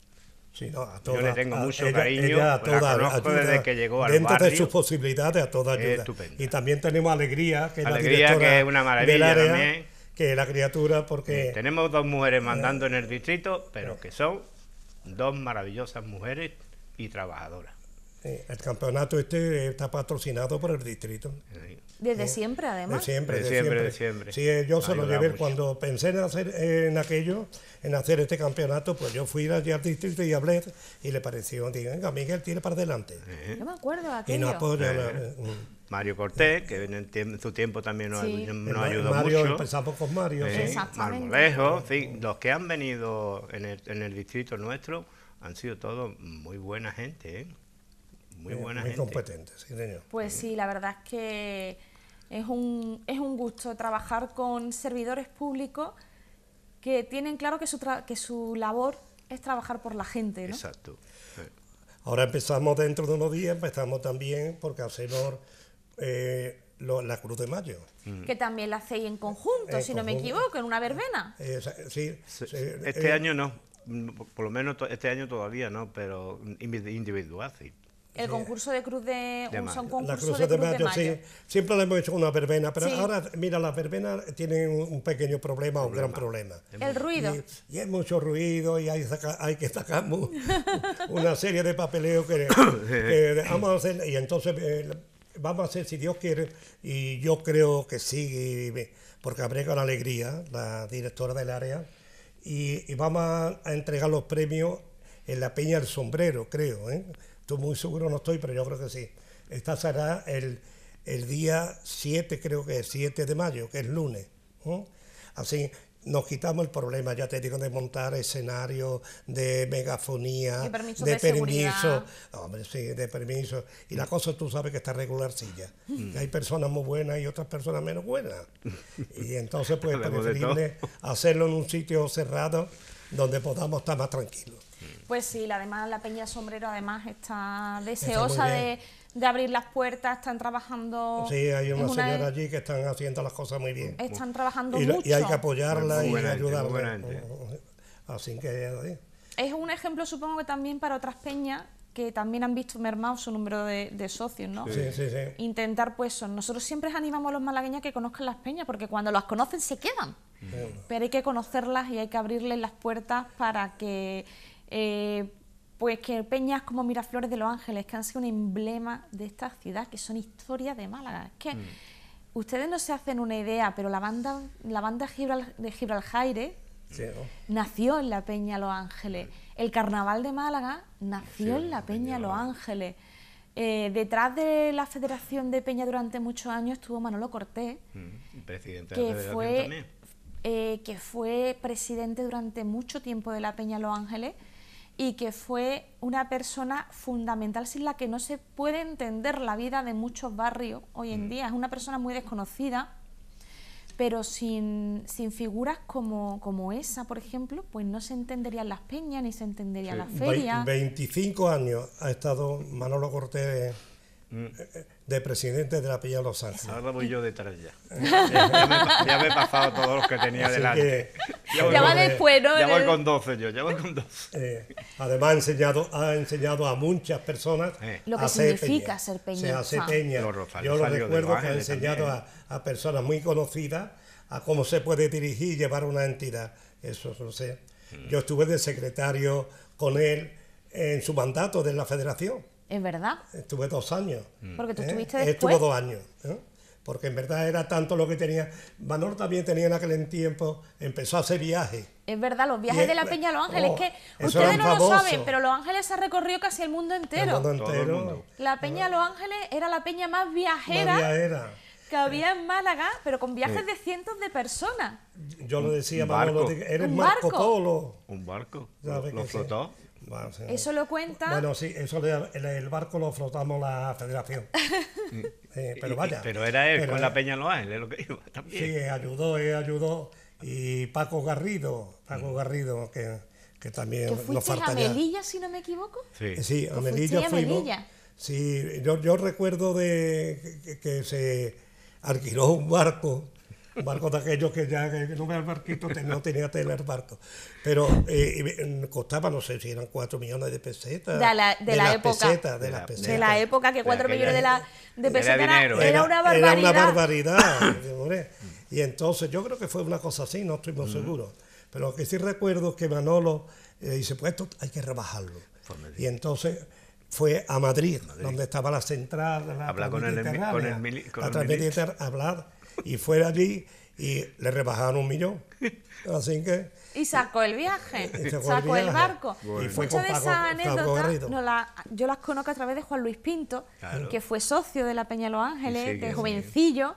Sí, no, a Yo le tengo mucho cariño, ella a la toda conozco ayuda, desde que llegó al Dentro de barrio. sus posibilidades, a toda ayuda. estupenda. Y también tenemos Alegría, que es Alegría, que es una maravilla área, también. que es la criatura, porque Tenemos dos mujeres mandando en el distrito, pero que son dos maravillosas mujeres y trabajadoras. Eh, el campeonato este está patrocinado por el distrito. Sí. Desde siempre, De además. siempre, De de siempre, siempre. de siempre. Sí, eh, yo se lo llevé mucho. cuando pensé en hacer en aquello, en hacer este campeonato, pues yo fui allí al distrito y hablé y le pareció, digo, venga, Miguel, tire para adelante. Yo me acuerdo de Y aquello. nos apoya. Eh. la- Mario Cortés, que en, el tiemp- en su tiempo también nos, Sí. nos ayudó Mario, mucho. empezamos con Mario. Sí, sí. Exactamente. Marmolejo, en fin, los que han venido en el, en el distrito nuestro han sido todos muy buena gente, ¿eh? Muy Eh, buena muy gente. competente, sí, señor. Pues sí, la verdad es que es un, es un gusto trabajar con servidores públicos que tienen claro que su, tra- que su labor es trabajar por la gente, ¿no? Exacto. Eh, Ahora empezamos dentro de unos días, empezamos también porque hacemos eh, lo- la Cruz de Mayo. Que también la hacéis en conjunto, En si no me equivoco, en una verbena. Eh, sí, sí, Este eh, año no, mm, por lo menos to- este año todavía no, pero individual sí. El concurso de cruz de... De un mayo. son La concurso Cruz de, de cruz Mayo, sí. Siempre le hemos hecho una verbena, pero Sí. ahora, mira, las verbenas tienen un, pequeño problema, un gran problema. El ruido. Y, y hay mucho ruido y hay, saca- hay que sacar una serie de papeleo que, que vamos a hacer. Y entonces eh, vamos a hacer, si Dios quiere, y yo creo que sí, y- porque hablé con Alegría, la directora del área, y, y vamos a, a entregar los premios en la Peña del Sombrero, creo. ¿eh? Estoy muy seguro, no estoy, pero yo creo que sí. Esta será el, el día 7, creo que es 7 de mayo, que es lunes. Así nos quitamos el problema, ya te digo, de montar escenarios, de megafonía, de, de seguridad. permiso. Hombre, sí, de permiso. Y la cosa tú sabes que está regularcilla. Mm. Hay personas muy buenas y otras personas menos buenas. Y entonces, pues, de preferible hacerlo en un sitio cerrado donde podamos estar más tranquilos. Pues sí, la- además la Peña Sombrero además está deseosa de, abrir las puertas, están trabajando... Sí, hay una una- señora allí que están haciendo las cosas muy bien. Están trabajando Y, mucho. y hay que apoyarla Muy y buena gente, muy ayudarla. buena gente. Así que, así. Es un ejemplo, supongo que también para otras peñas que también han visto mermado su número de, de socios, ¿no? sí, sí, sí. Intentar, pues, eso. nosotros siempre animamos a los malagueños a que conozcan las peñas, porque cuando las conocen se quedan. Pero hay que conocerlas y hay que abrirles las puertas para que, eh, pues, que peñas como Miraflores de los Ángeles, que han sido un emblema de esta ciudad, que son historias de Málaga. Es que ustedes no se hacen una idea, pero la banda, la banda de Gibraljaire Sí, ¿no? nació en la Peña Los Ángeles. El Carnaval de Málaga nació en la Peña Los Ángeles. Eh, detrás de la Federación de Peña durante muchos años estuvo Manolo Cortés, Mm, presidente de la que federación fue, también. eh, que fue presidente durante mucho tiempo de la Peña Los Ángeles y que fue una persona fundamental sin la que no se puede entender la vida de muchos barrios hoy Mm. en día. Es una persona muy desconocida, pero sin, sin figuras como, como esa, por ejemplo, pues no se entenderían las peñas ni se entenderían las Ve- ferias. 25 años ha estado Manolo Cortés de presidente de la Peña de Los Ángeles. Ahora voy yo detrás ya. ya, ya me, he pa- ya me he pasado todos los que tenía Así delante. que, Ya voy Ya con- va después, ¿no? Ya voy De- con 12 yo, ya voy con 12. eh, además ha enseñado, ha enseñado a muchas personas Eh. Lo que significa peña. ser Se hace peñista. peña. Yo lo de recuerdo que ha enseñado a, a personas muy conocidas a cómo se puede dirigir y llevar una entidad. Eso no sé. Mm. Yo estuve de secretario con él en su mandato de la federación. Es verdad, Estuve dos años. porque tú ¿eh? estuviste Él después. Estuvo dos años. ¿eh? Porque en verdad era tanto lo que tenía. Manolo también tenía en aquel tiempo, empezó a hacer viajes. Es verdad, los viajes de la Peña Los Ángeles, oh, que eso ustedes no lo saben, pero Los Ángeles se ha recorrido casi el mundo El entero. mundo el entero. mundo. La Peña Los Ángeles era la peña más viajera que había en Málaga, pero con viajes de cientos de personas. Yo lo decía Un Manolo, eres Un Marco barco. Polo. Un barco. ¿Sabes Lo que sí? Bueno, sí. Eso lo cuenta. Bueno, sí, eso le- el, el barco lo flotamos la federación. Eh, pero vaya. Pero era él pero, con la eh, Peña Los Ángeles lo que iba también. Sí, ayudó, eh, ayudó. Y Paco Garrido, Paco Garrido, que, que también que nos a falta ya. Melilla, si no me equivoco. Sí. Eh, Sí, a ¿Que Melilla a fuimos. Melilla? Sí, yo, yo recuerdo de que, que se alquiló un barco, un barco de aquellos que ya que no era el barquito, no tenía tela el barco, pero eh, y, costaba, no sé si eran cuatro millones de pesetas. De la- de la las época. de la- pesetas. De la época que cuatro aquella- millones de, la, de era pesetas era, dinero, era una barbaridad. Era una barbaridad. y entonces yo creo que fue una cosa así, no estoy muy seguro. Pero lo que sí recuerdo es que Manolo eh, dice, pues esto hay que rebajarlo. Pues Y entonces fue a Madrid, donde estaba la central, la Habla con el- con el mili- con la el Transmediterránea, hablar, y fue allí y le rebajaron un millón. Así que Y sacó el viaje, Y sacó sacó, el barco. Y fue Muchas con de esas anécdotas no la- yo las conozco a través de Juan Luis Pinto, Claro. que fue socio de la Peña Los Ángeles, de sí. jovencillo,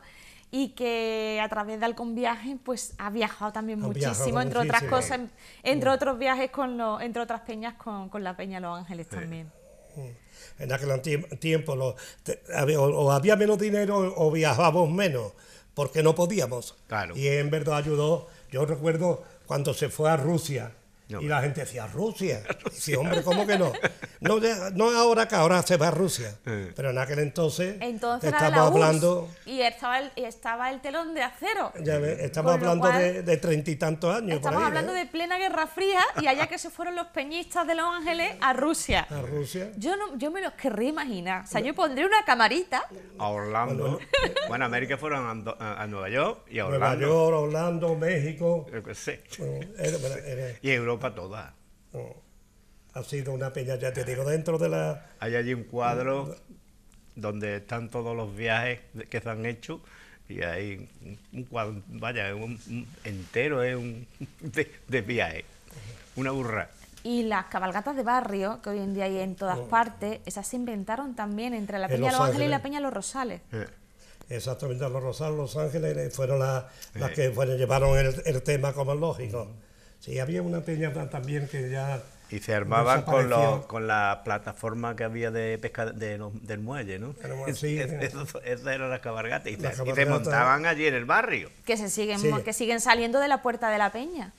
y que a través de Alcon Viajes pues ha viajado también Ha muchísimo, viajado entre otras cosas, en- entre otros viajes con los, entre otras peñas con, con la Peña Los Ángeles también. en aquel tiempo lo- te- había- o, o había menos dinero o viajábamos menos, porque no podíamos. Claro. Y en verdad ayudó. Yo recuerdo cuando se fue a Rusia. No, y la gente decía, ¿Rusia? Sí, hombre, ¿cómo que no? No, de- no ahora que ahora se va a Rusia. Eh. Pero en aquel entonces, Entonces estamos hablando, y estaba el, y estaba el telón de acero. ya ves, estamos hablando cual, de- treinta y tantos años. Estamos ahí, hablando ¿eh? de plena Guerra Fría y allá que se fueron los peñistas de Los Ángeles a Rusia. A Rusia. Yo no, yo me los querría imaginar. O sea, yo pondría una camarita. A Orlando. Bueno, América fueron a, a- Nueva York y a Nueva Orlando. York, Orlando, México. Yo qué sé. bueno, era- era- Y Europa toda. ha sido una peña, ya te digo, dentro de la... Hay allí un cuadro donde están todos los viajes que se han hecho y hay un- cuadro, vaya, un, un entero es un de, de viaje. Una burra. Y las cabalgatas de barrio, que hoy en día hay en todas partes, esas se inventaron también entre la En Peña Los Los Ángeles y la. Peña Los Rosales. Eh, Exactamente, los Rosales, Los Ángeles eh, fueron la- las Eh. que bueno, llevaron el, el tema como es lógico. Sí, había una peña también que ya... Y se armaban con, los, con la plataforma que había de pesca de los- del muelle, ¿no? Muelle, sí. Es- eso- Esa era la cabalgata. Y, La se- y se montaban allí en el barrio. Que se siguen, Sí. que siguen saliendo de la puerta de la Peña.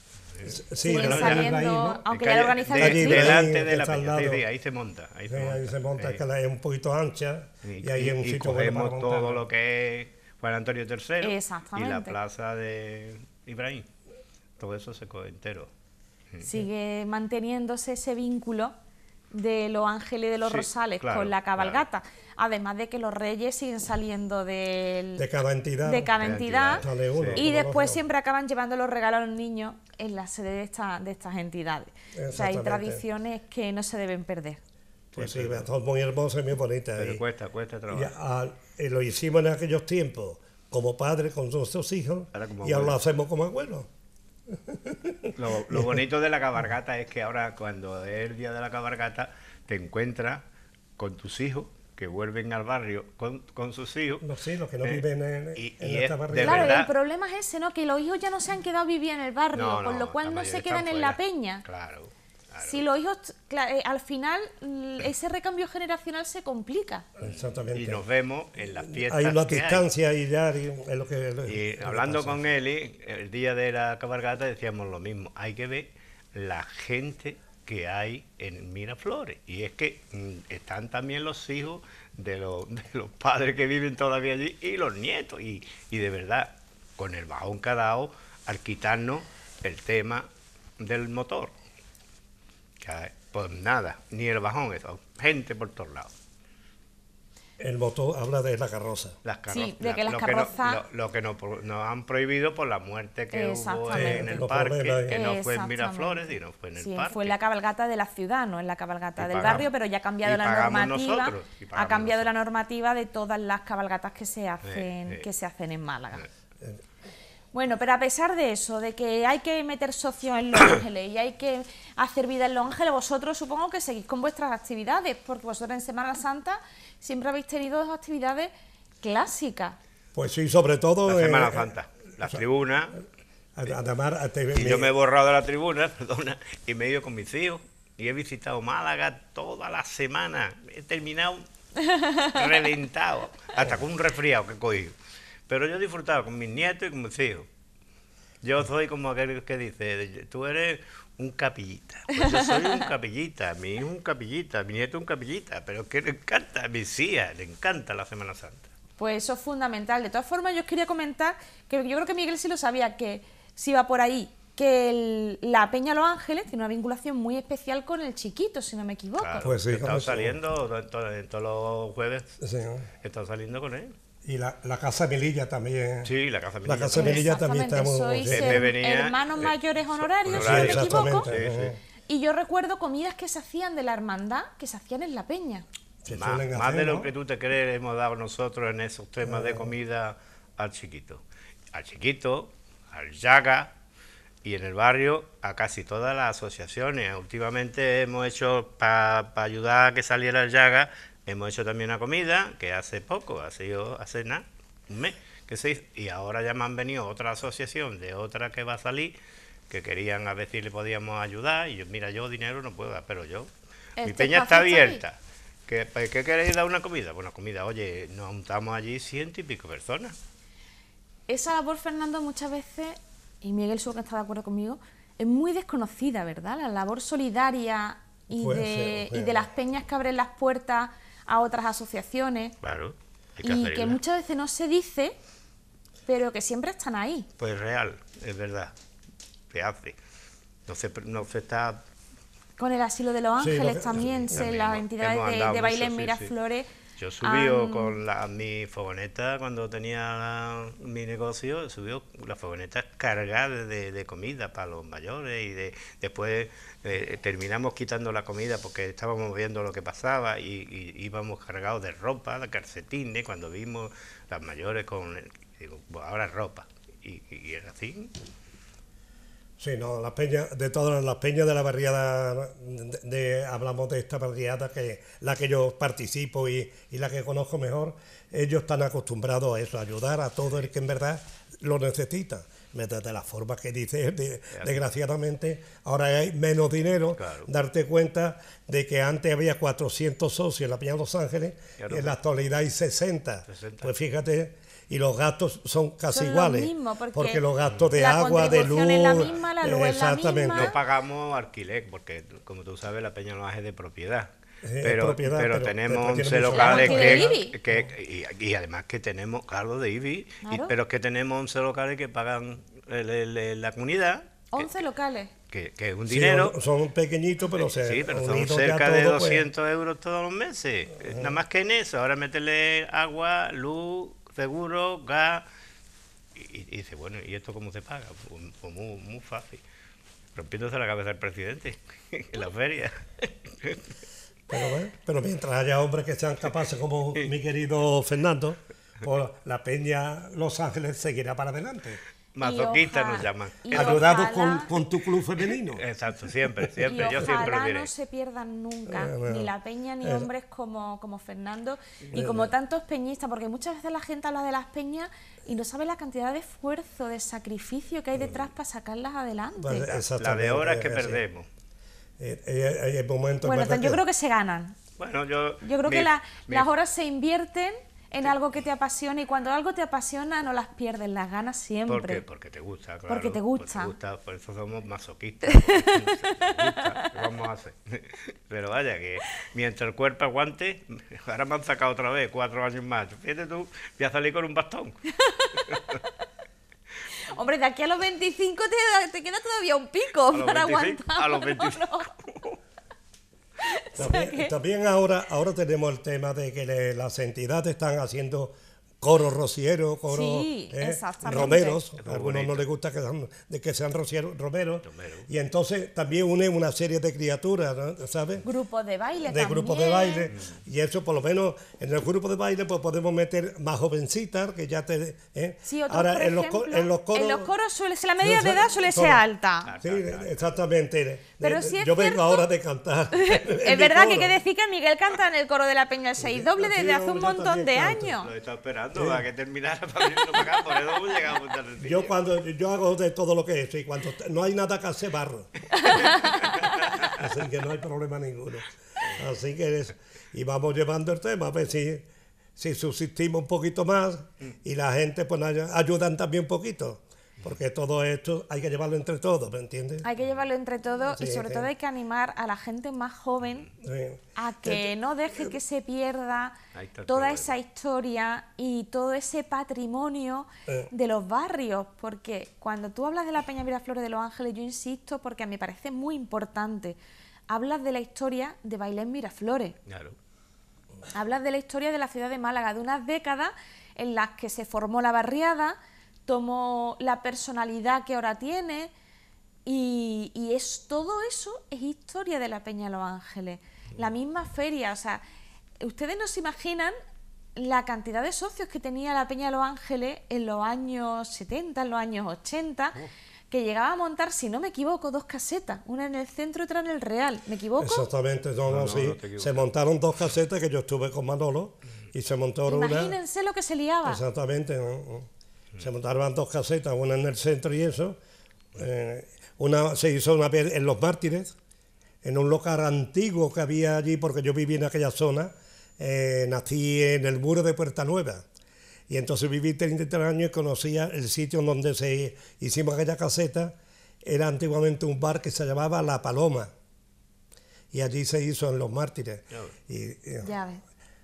Sí, siguen saliendo, aunque ya lo calle- organiza de- el Allí, delante de la está al peña. Sí, lado. sí, ahí se monta. Ahí Sí, se monta. ahí se monta, Sí. que la- es un poquito ancha y, ahí es un y sitio bueno para cogemos todo montar. lo que es Juan Antonio III y la plaza de Ibrahim. Todo eso se coge entero. sigue manteniéndose ese vínculo de los ángeles y de los Sí, rosales claro, con la cabalgata. Además de que los reyes siguen saliendo del- De cada entidad. de cada entidad. Sale uno, y como después siempre acaban llevando los regalos a los niños en la sede de, esta- de estas entidades. O sea, hay tradiciones que no se deben perder. Pues sí, son muy hermosas y muy bonitas. Pero y- cuesta, cuesta y trabajar. a- y lo hicimos en aquellos tiempos como padres con nuestros hijos Ahora como y ahora lo hacemos como abuelos. Lo, lo bonito de la cabargata es que ahora cuando es el día de la cabargata te encuentras con tus hijos que vuelven al barrio con, con sus hijos. No, sí, los que no eh, viven en, y- en y esta es barriada. de Claro, verdad. el problema es ese, ¿no? Que los hijos ya no se han quedado a vivir en el barrio, No, con lo cual no se quedan en la peña. Claro. Claro. Si los hijos, eh, al final, ese recambio generacional se complica. Exactamente. Y nos vemos en las fiestas. hay una hay. distancia y ya y es lo que. lo- Y lo que hablando pasa. con Eli, el día de la cabalgata decíamos lo mismo. Hay que ver la gente que hay en Miraflores. Y es que mm, están también los hijos de los, de los padres que viven todavía allí y los nietos. Y, y de verdad, con el bajón que ha dado, al quitarnos el tema del motor. Que, pues nada, ni el bajón, eso, gente por todos lados. El motor habla de la carroza. Las carro- Sí, de que las lo que no- carrozas- lo, lo que nos, han prohibido por la muerte que hubo en el parque, que no fue en. Miraflores, sino fue en el Sí, parque. fue en la cabalgata de la ciudad, no en la cabalgata Y del pagamos. barrio, pero ya ha cambiado Y la normativa. nosotros, y Ha cambiado la nosotros. normativa de todas las cabalgatas que se hacen, sí. que se hacen en Málaga. Eh. Bueno, pero a pesar de eso, de que hay que meter socios en Los Ángeles y hay que hacer vida en Los Ángeles, vosotros supongo que seguís con vuestras actividades, porque vosotros en Semana Santa siempre habéis tenido dos actividades clásicas. Pues sí, sobre todo. La Semana eh, Santa, la tribuna, Además, te- y yo me he borrado de la tribuna, perdona, y me he ido con mis hijos, y he visitado Málaga toda la semana, he terminado reventado, hasta con un resfriado que he cogido. Pero yo he disfrutado con mis nietos y con mis hijos. Yo soy como aquel que dice, tú eres un capillita. Pues yo soy un capillita, mi hijo un capillita, mi nieto un capillita, pero que le encanta, a mis hijas, le encanta la Semana Santa. Pues eso es fundamental. De todas formas, yo os quería comentar que yo creo que Miguel sí lo sabía, que si va por ahí, que el- la Peña Los Ángeles tiene una vinculación muy especial con el chiquito, si no me equivoco. Claro, Pues sí, eso. saliendo en, to- en todos los jueves, Sí, ¿no? he estado saliendo con él. Y la, la casa Melilla también. Sí, la casa La Melilla casa también. Melilla también está muy sois eh, hermanos eh, mayores honorarios, si no me equivoco. Sí, sí. Y yo recuerdo comidas que se hacían de la hermandad, que se hacían en la Peña. Más, más de lo que tú te crees hemos dado nosotros en esos temas de comida al chiquito. Al chiquito, al Yaga y en el barrio a casi todas las asociaciones. Últimamente hemos hecho, para ayudar a que saliera el Yaga, hemos hecho también una comida que hace poco, ha sido hace nada, un mes, que se hizo. Y ahora ya me han venido otra asociación de otra que va a salir, que querían a ver si le podíamos ayudar. Y yo, mira, yo dinero no puedo dar, pero yo mi Este peña está está ahí. abierta. ¿Qué, ¿Para qué queréis dar una comida? Bueno, comida, oye, nos juntamos allí ciento y pico personas. Esa labor, Fernando, muchas veces, y Miguel que está de acuerdo conmigo, es muy desconocida, ¿verdad? La labor solidaria y, de, ser, y de las peñas que abren las puertas a otras asociaciones Claro, hay que y que muchas veces no se dice, pero que siempre están ahí. Pues real, es verdad, se hace. No se, no se está... Con el asilo de los Sí, ángeles lo que- también, se, también las entidades de, de baile mucho, en sí, sí. Yo subió han- con la, mi fogoneta cuando tenía la- mi negocio, subió la fogoneta cargada de, de comida para los mayores y de, después eh, terminamos quitando la comida porque estábamos viendo lo que pasaba y, y íbamos cargados de ropa, de calcetines, cuando vimos las mayores con... digo, "Pues ahora ropa. Y, y era así. Sí, no, las peñas, de todas las peñas de la barriada, de, hablamos de esta barriada, que la que yo participo y, y la que conozco mejor, ellos están acostumbrados a eso, a ayudar a todo el que en verdad lo necesita. De la forma que dice, de- desgraciadamente, ahora hay menos dinero, Claro. darte cuenta de que antes había 400 socios en la Peña de Los Ángeles, Y ahora en la actualidad hay 60. 60. Pues fíjate, y los gastos son casi Son los iguales, mismos, porque los gastos de la agua, de luz, es la misma, la luz es la exactamente. misma. No pagamos alquiler, porque como tú sabes, la peña no es de propiedad. Pero, pero pero tenemos después 11 tiene mucho- locales que y, y además que tenemos cargo de IBI, y- Claro. pero es que tenemos 11 locales que pagan el- el- el- la comunidad, 11 locales. que, que es un Sí, dinero. son pequeñitos, pero se Sí, pero son cerca de todo, pues, 200 euros todos los meses. Nada más que en eso. Ahora meterle agua, luz, seguro, gas. Y, y- y dice, bueno, ¿y esto cómo se paga? Pues, pues muy, muy fácil. Rompiéndose la cabeza el presidente en la feria. Pero, bueno, pero mientras haya hombres que sean capaces, como mi querido Fernando, pues la Peña Los Ángeles seguirá para adelante. Mazoquistas oja- nos llaman. Ayudados ojalá- con, con tu club femenino. Exacto, siempre, siempre. y Yo siempre lo diré. no se pierdan nunca, Eh, bueno, ni la peña ni eh, hombres como, como Fernando y como tantos peñistas, porque muchas veces la gente habla de las peñas y no sabe la cantidad de esfuerzo, de sacrificio que hay detrás para sacarlas adelante. Pues, La de horas que perdemos. Eh, eh, hay momentos bueno, yo creo que se ganan. Bueno, yo. Yo creo mi- que la- mi- las horas se invierten en algo que te apasiona y cuando algo te apasiona no las pierdes, las ganas siempre. ¿Por qué? Porque te gusta, claro. Porque te gusta. por eso somos masoquistas. Gusta, ¿qué vamos a hacer? Pero vaya, que mientras el cuerpo aguante, ahora me han sacado otra vez, cuatro años más. Fíjate tú, voy a salir con un bastón. Hombre, de aquí a los 25 te, te queda todavía un pico para 25, aguantar. a los 25. También, también ahora, ahora tenemos el tema de que le- las entidades están haciendo coros rocieros, coros Sí, eh, romeros. A algunos no les gusta que sean, de que sean rocieros, romeros. Romero. Y entonces también une una serie de criaturas, ¿no? ¿sabes? Grupos de baile de grupos de baile y eso por lo menos en el grupo de baile pues podemos meter más jovencitas que ya te ¿eh? Sí, otros, ahora por en, los, co- ejemplo, en los coros coros suele ser, la medida de edad suele ser alta. sí exactamente Pero De- sí es yo vengo cierto- ahora de cantar. Es verdad que hay que decir que Miguel canta en el coro de la Peña del Seis Doble Sí, desde hace un montón de canto. años. Lo he estado esperando a que terminara para venirnos para acá, por eso tarde. yo cuando yo hago de todo lo que he hecho y cuando no hay nada que hacer barro. Así que no hay problema ninguno. Así que es, y vamos llevando el tema a ver si si subsistimos un poquito más y la gente pues ay- ayudan también un poquito porque todo esto hay que llevarlo entre todos ¿me entiendes? Hay que llevarlo entre todos y sobre sí. todo hay que animar a la gente más joven Sí. a que no deje que se pierda toda problema. esa historia y todo ese patrimonio de los barrios, porque cuando tú hablas de la Peña Miraflores de Los Ángeles, yo insisto porque me parece muy importante, hablas de la historia de Bailén Miraflores, Claro. hablas de la historia de la ciudad de Málaga, de unas décadas en las que se formó la barriada, tomó la personalidad que ahora tiene y, y es todo eso es historia de la Peña de Los Ángeles. La misma feria, o sea, ustedes no se imaginan la cantidad de socios que tenía la Peña de Los Ángeles en los años 70, en los años 80, que llegaba a montar, si no me equivoco, dos casetas, una en el centro y otra en el Real. ¿Me equivoco? Exactamente, no, no, no, sí. no se montaron dos casetas que yo estuve con Manolo y se montó una. Imagínense lo que se liaba. Exactamente. ¿no? Se montaron dos casetas, una en el centro y eso. eh, una se hizo una vez en Los Mártires, en un local antiguo que había allí, porque yo viví en aquella zona. eh, nací en el muro de Puerta Nueva. Y entonces viví 33 años y conocía el sitio donde se hicimos aquella caseta. Era antiguamente un bar que se llamaba La Paloma. Y allí se hizo en Los Mártires. Ya ves. Y, y- Ya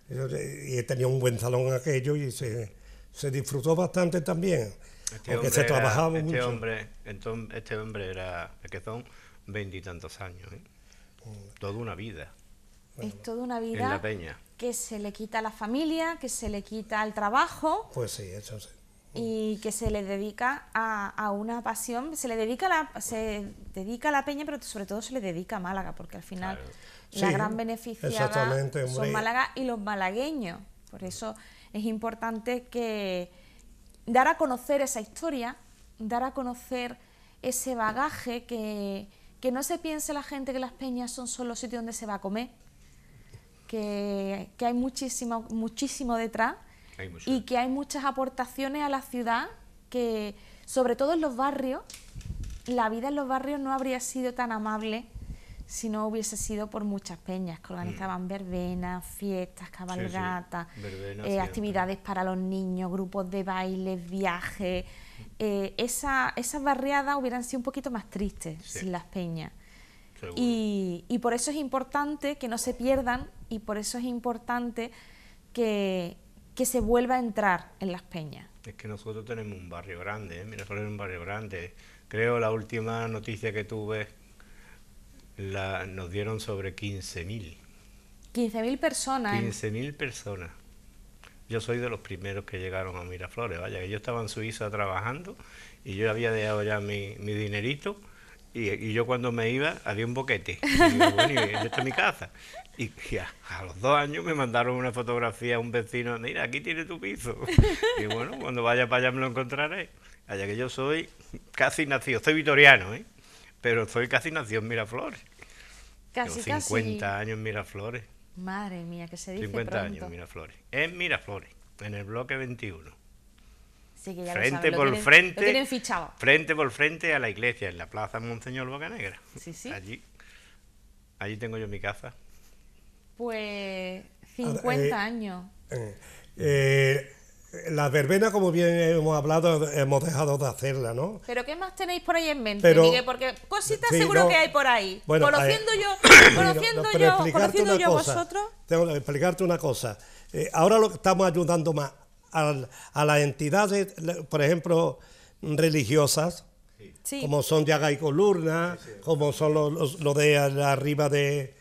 ves. y tenía un buen salón aquello y se, se disfrutó bastante también. porque se era- trabajaba este mucho. Hombre, enton- este hombre era, es que son veintitantos años, ¿eh? toda una vida Es toda una en vida la peña. que se le quita a la familia, que se le quita al trabajo Pues sí, eso sí. y que se le dedica a, a una pasión, se le dedica a la, se dedica a la peña, pero sobre todo se le dedica a Málaga, porque al final Claro. la Sí, gran beneficiada son. Málaga y los malagueños. Por eso es importante que dar a conocer esa historia, dar a conocer ese bagaje, que, que no se piense la gente que las peñas son solo sitios donde se va a comer, que, que hay muchísimo, muchísimo detrás Hay y que hay muchas aportaciones a la ciudad que, sobre todo en los barrios, la vida en los barrios no habría sido tan amable si no hubiese sido por muchas peñas que organizaban verbenas, fiestas, cabalgatas, eh, actividades para los niños, grupos de baile, viajes. Eh, esa, esas barriadas hubieran sido un poquito más tristes Sí. sin las peñas. Y, y por eso es importante que no se pierdan y por eso es importante que, que se vuelva a entrar en las peñas. Es que nosotros tenemos un barrio grande, ¿eh? Miraflores es un barrio grande. Creo la última noticia que tuve la, nos dieron sobre 15.000. 15.000 personas. en- 15.000 personas. Yo soy de los primeros que llegaron a Miraflores, vaya, que yo estaba en Suiza trabajando y yo había dejado ya mi, mi dinerito y, y yo cuando me iba había un boquete. Y digo, bueno, ¿y dónde está mi casa? Y, y a, a los dos años me mandaron una fotografía a un vecino, mira, aquí tiene tu piso. Y bueno, cuando vaya para allá me lo encontraré. Allá que yo soy casi nacido, soy vitoriano, ¿eh? Pero soy casi nacido en Miraflores. Casi, Tengo 50 casi. años en Miraflores. Madre mía, que se dice 50 pronto. años en Miraflores. En Miraflores, en el bloque 21. Sí, que ya lo frente saben, lo por tienen- frente. Lo tienen fichado. Frente por frente a la iglesia, en la plaza Monseñor Bocanegra. Sí, sí. Allí, allí tengo yo mi casa. Pues Ahora, 50 eh, años. Eh, eh, la verbena, como bien hemos hablado, hemos dejado de hacerla, ¿no? ¿Pero qué más tenéis por ahí en mente, Pero- Miguel? Porque cositas Sí, seguro no. que hay por ahí. Bueno, conociendo eh, yo, conociendo no, yo, conociendo yo a cosa, vosotros. Tengo que explicarte una cosa. Eh, ahora lo que estamos ayudando más a, las entidades, por ejemplo, religiosas, Sí. como son Llaga y Columna, como son los, los- los de arriba de,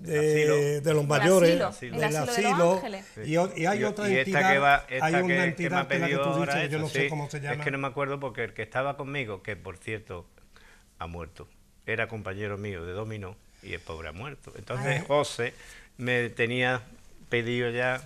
de, de los mayores, asilo, el del asilo. de y, hay otra y esta entidad, que va- esta hay que- una que me ha que pedido ahora yo no sé sí, cómo se llama. Es que no me acuerdo porque el que estaba conmigo, que por cierto ha muerto, era compañero mío de dominó y el pobre ha muerto. Entonces. José me tenía pedido ya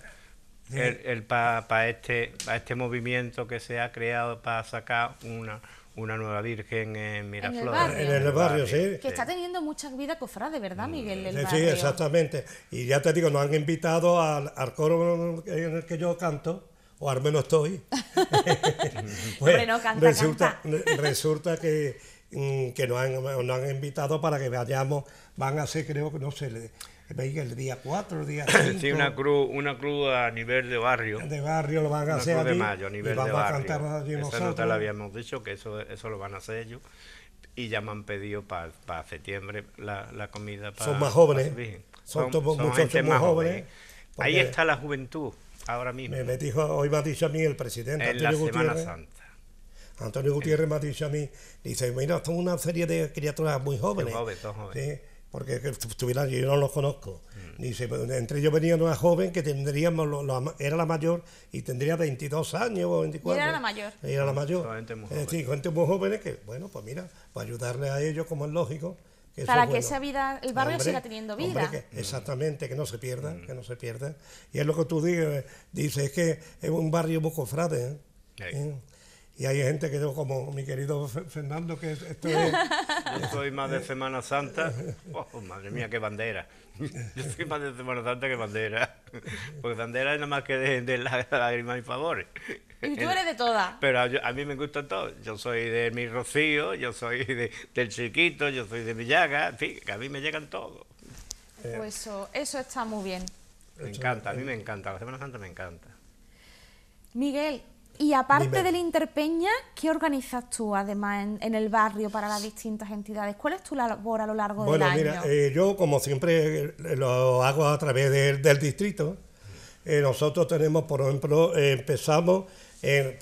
el, el para este pa este movimiento que se ha creado para sacar una una nueva virgen en Miraflores. barrio. En el barrio, sí. Que está teniendo mucha vida cofrade, ¿verdad, Miguel? El Sí, barrio? exactamente. Y ya te digo, nos han invitado al, al coro en el que yo canto, o al menos estoy. Pues Hombre, no, canta, resulta, resulta que, mm, que nos, han, nos han invitado para que vayamos, van a ser, creo que no sé, el día 4, el día 5 Sí, una cruz, una cruz a nivel de barrio. de barrio, lo van a Una hacer cruz de allí, mayo a y nivel de vamos a barrio. cantar allí Eso no te nosotros. lo habíamos dicho, que eso, eso lo van a hacer ellos. Y ya me han pedido para septiembre la, la comida para Son más jóvenes. Son gente muy más jóvenes, Ahí está la juventud, ahora mismo. Me, me dijo, hoy me ha dicho a mí el presidente en la Antonio Semana Gutiérrez. Santa. Antonio Gutiérrez me ha dicho a mí, dice, mira, son una serie de criaturas muy jóvenes. jóvenes, todos jóvenes. Sí, porque estuvieran, yo no los conozco. Mm. Dice, pues, entre ellos venía una joven que tendríamos, lo- lo- era la mayor y tendría 22 años o 24. Y era la mayor. Y era la mayor. Gente muy es decir, gente muy jóvenes que, bueno, pues mira, para ayudarle a ellos como es lógico. que Para que bueno. esa vida, el barrio Hombre, siga teniendo vida. hombre, que- exactamente, que no se pierda, que no se pierda. Y es lo que tú dices, dices, es que es un barrio muy cofrade. ¿eh? Sí. ¿Eh? Y hay gente que, como mi querido Fe- Fernando, que esto es... Yo soy más de Semana Santa. Oh, madre mía, qué bandera. Yo soy más de Semana Santa que bandera. Porque bandera es nada más que de, de la- lágrimas y favores. Y tú eres de todas. Pero a, yo- a mí me gusta todo. Yo soy de mi Rocío, yo soy de- del Chiquito, yo soy de Villaga. En fin, que a mí me llegan todos. Pues eso, eso está muy bien. Me encanta, a mí me encanta. La Semana Santa me encanta. Miguel, y aparte Dime. del Interpeña, ¿qué organizas tú además en, en el barrio para las distintas entidades? ¿Cuál es tu labor a lo largo Bueno, del mira, año? eh, yo como siempre eh, lo hago a través del- del distrito. Eh, nosotros tenemos, por ejemplo, eh, empezamos,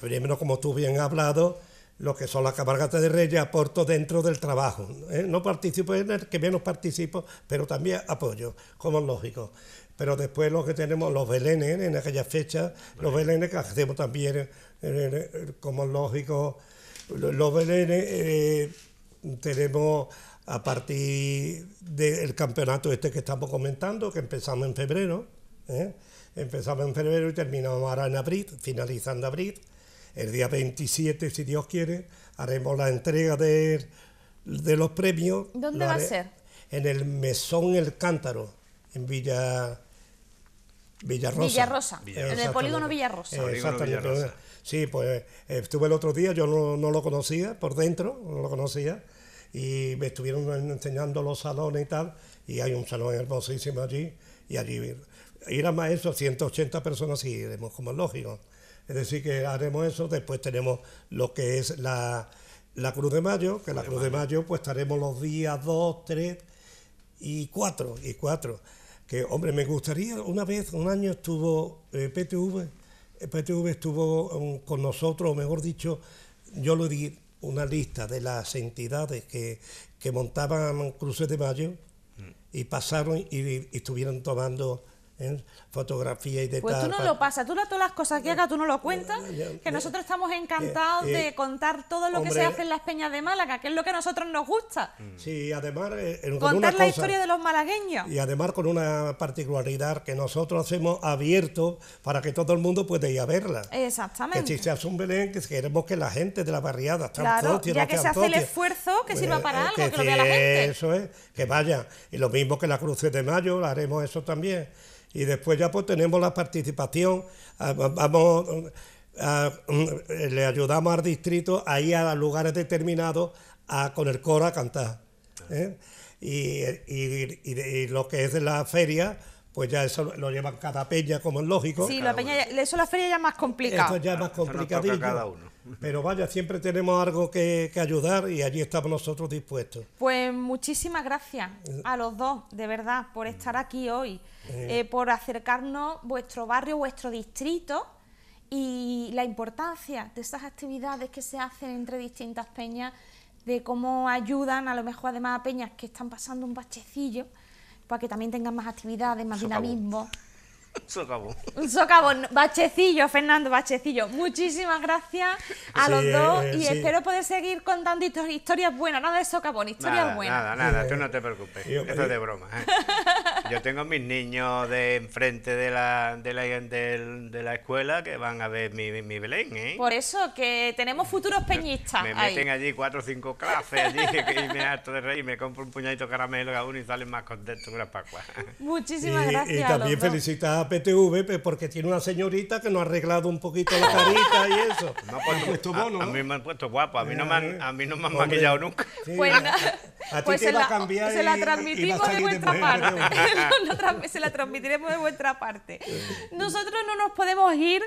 primero como tú bien has hablado, lo que son las cabalgatas de Reyes, aporto dentro del trabajo. No participo en el que menos participo, pero también apoyo, como es lógico. Pero después lo que tenemos, los belenes, en aquellas fechas, los belenes que hacemos también, eh, eh, como es lógico, lo- los belenes eh, tenemos a partir del campeonato este que estamos comentando, que empezamos en febrero, ¿eh? empezamos en febrero y terminamos ahora en abril, finalizando abril. El día 27, si Dios quiere, haremos la entrega de, de los premios. ¿Dónde Lo va a ser? En el Mesón El Cántaro, en Villa Villarrosa. Villarrosa, Villarrosa. en el polígono Villarrosa. Eh, Polígono exactamente. Villarrosa. Sí, pues eh, estuve el otro día, yo no, no lo conocía por dentro, no lo conocía, y me estuvieron enseñando los salones y tal, y hay un salón hermosísimo allí, y allí irán más eso, 180 personas y iremos como es lógico. Es decir, que haremos eso, después tenemos lo que es la, la Cruz de Mayo, que la Cruz de Mayo pues estaremos los días 2, 3 y 4, y 4. Que, hombre, me gustaría, una vez, un año estuvo eh, PTV, eh, PTV estuvo um, con nosotros, o mejor dicho, yo le di una lista de las entidades que, que montaban cruces de mayo y pasaron y, y estuvieron tomando ¿eh? fotografía y de Pues tú no lo pasas, tú no- todas las cosas que hagas, tú no lo cuentas, que nosotros estamos encantados Eh, eh, de contar todo lo que se hace en las peñas de Málaga, que es lo que a nosotros nos gusta, Sí, además eh, con una contar la cosa- historia de los malagueños. Y además con una particularidad que nosotros hacemos abierto para que todo el mundo pueda ir a verla. Que Exactamente. si se hace un Belén, que queremos que la gente de la barriada, Claro, ya que se hace el esfuerzo, que sirva para algo, que lo vea la gente. Eso es, que vaya. Y lo mismo que la Cruces de Mayo, haremos eso también. Y después ya pues tenemos la participación, ah, va- vamos, ah, mm, le ayudamos al distrito a ir a lugares determinados a, con el coro a cantar. ¿eh? Y, y- y- y lo que es de la feria, pues ya eso lo llevan cada peña, como es lógico. Sí, la peña, ya- eso la feria ya es más complicado. Esto ya es más Eso complicadillo. cada uno. Pero vaya, siempre tenemos algo que, que ayudar y allí estamos nosotros dispuestos. Pues muchísimas gracias a los dos, de verdad, por estar aquí hoy, eh, por acercarnos vuestro barrio, vuestro distrito y la importancia de esas actividades que se hacen entre distintas peñas, de cómo ayudan a lo mejor además a peñas que están pasando un bachecillo, para que también tengan más actividades, más dinamismo. acabó. Un socavón, bachecillo, Fernando, bachecillo. Muchísimas gracias a Sí, los dos eh, y sí. espero poder seguir contando histo- historias buenas, nada de socavón, historias Nada, buenas. nada, nada, tú no te preocupes. Yo- Eso es de broma. ¿eh? Yo tengo mis niños de enfrente de la, de la, de la escuela que van a ver mi, mi Belén, ¿eh? Por eso que tenemos futuros peñistas Me ahí. meten allí cuatro o cinco clases allí y me harto de reír, me compro un puñadito de caramelo cada uno y salen más contentos que una pascua. Muchísimas y, gracias. y a también los dos. felicitar a PTV porque tiene una señorita que nos ha arreglado un poquito la carita y eso. Me ha puesto- han puesto a- mono, a, ¿no? mí me han puesto guapo, a mí no me han, a mí no me han maquillado nunca. sí, Pues, a- a ti pues te se, va a la, cambiar se la y- y va a transmitimos de vuestra parte. Pero- Lo se la transmitiremos de vuestra parte. Nosotros no nos podemos ir,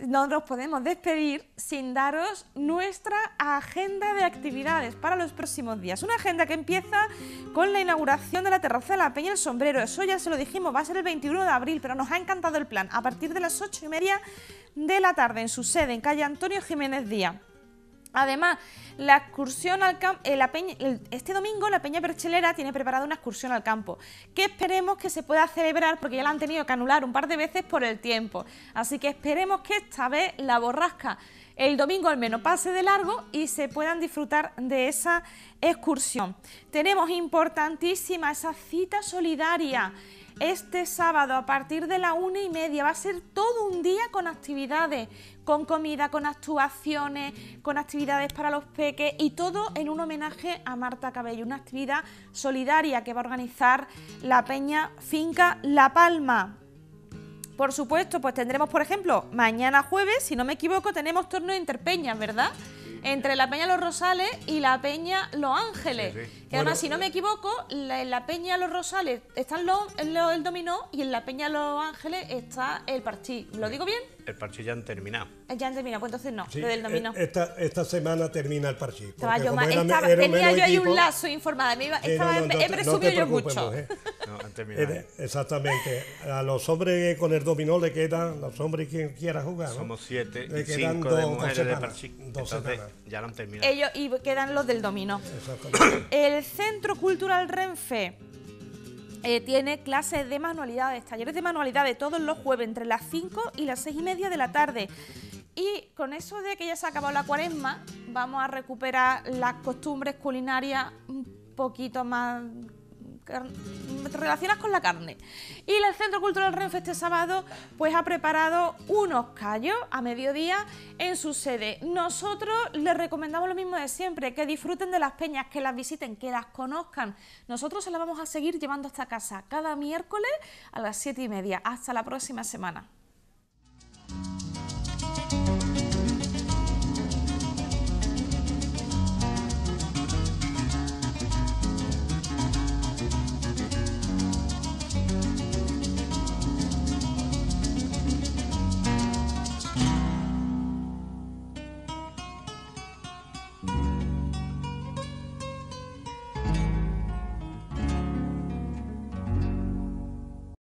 no nos podemos despedir sin daros nuestra agenda de actividades para los próximos días. Una agenda que empieza con la inauguración de la terraza de la Peña El Sombrero. Eso ya se lo dijimos, va a ser el 21 de abril, pero nos ha encantado el plan. A partir de las 8 y media de la tarde en su sede, en calle Antonio Jiménez Díaz. Además, la excursión al campo, este domingo la Peña Perchelera tiene preparada una excursión al campo, que esperemos que se pueda celebrar porque ya la han tenido que anular un par de veces por el tiempo. Así que esperemos que esta vez la borrasca el domingo al menos pase de largo y se puedan disfrutar de esa excursión. Tenemos importantísima esa cita solidaria este sábado a partir de la una y media. Va a ser todo un día con actividades, con comida, con actuaciones, con actividades para los peques y todo en un homenaje a Marta Cabello, una actividad solidaria que va a organizar la Peña Finca La Palma. Por supuesto, pues tendremos, por ejemplo, mañana jueves, si no me equivoco, tenemos torneo interpeñas, ¿verdad? Entre la Peña Los Rosales y la Peña Los Ángeles. Sí, sí. Que además, si no me equivoco, la- en la Peña Los Rosales están los, el, el dominó y en la Peña Los Ángeles está el parchí. ¿Lo digo bien? El parche ya han terminado. Eh, Ya han terminado, pues entonces no, Sí, lo del dominó. eh, Esta, esta semana termina el parchís. Estaba yo estaba- tenía yo ahí un lazo informada, me iba- eh, estaba, no, no, he presumido no yo preocupes, mucho. mujer. No, han terminado. Eh, Exactamente. A los hombres con el dominó le quedan, los hombres quien quiera jugar. ¿no? Somos siete Le y quedan cinco dos- de dos mujeres de semanas, parche. dos Entonces semanas. ya lo han terminado. Ellos y quedan los del dominó. Exactamente. El Centro Cultural Renfe eh, tiene clases de manualidades, talleres de manualidades todos los jueves entre las 5 y las 6 y media de la tarde. Y con eso de que ya se ha acabado la cuaresma, vamos a recuperar las costumbres culinarias un poquito más relacionadas con la carne. Y el Centro Cultural Renfe este sábado pues ha preparado unos callos a mediodía en su sede. Nosotros les recomendamos lo mismo de siempre, que disfruten de las peñas, que las visiten, que las conozcan. Nosotros se las vamos a seguir llevando hasta casa cada miércoles a las siete y media. Hasta la próxima semana.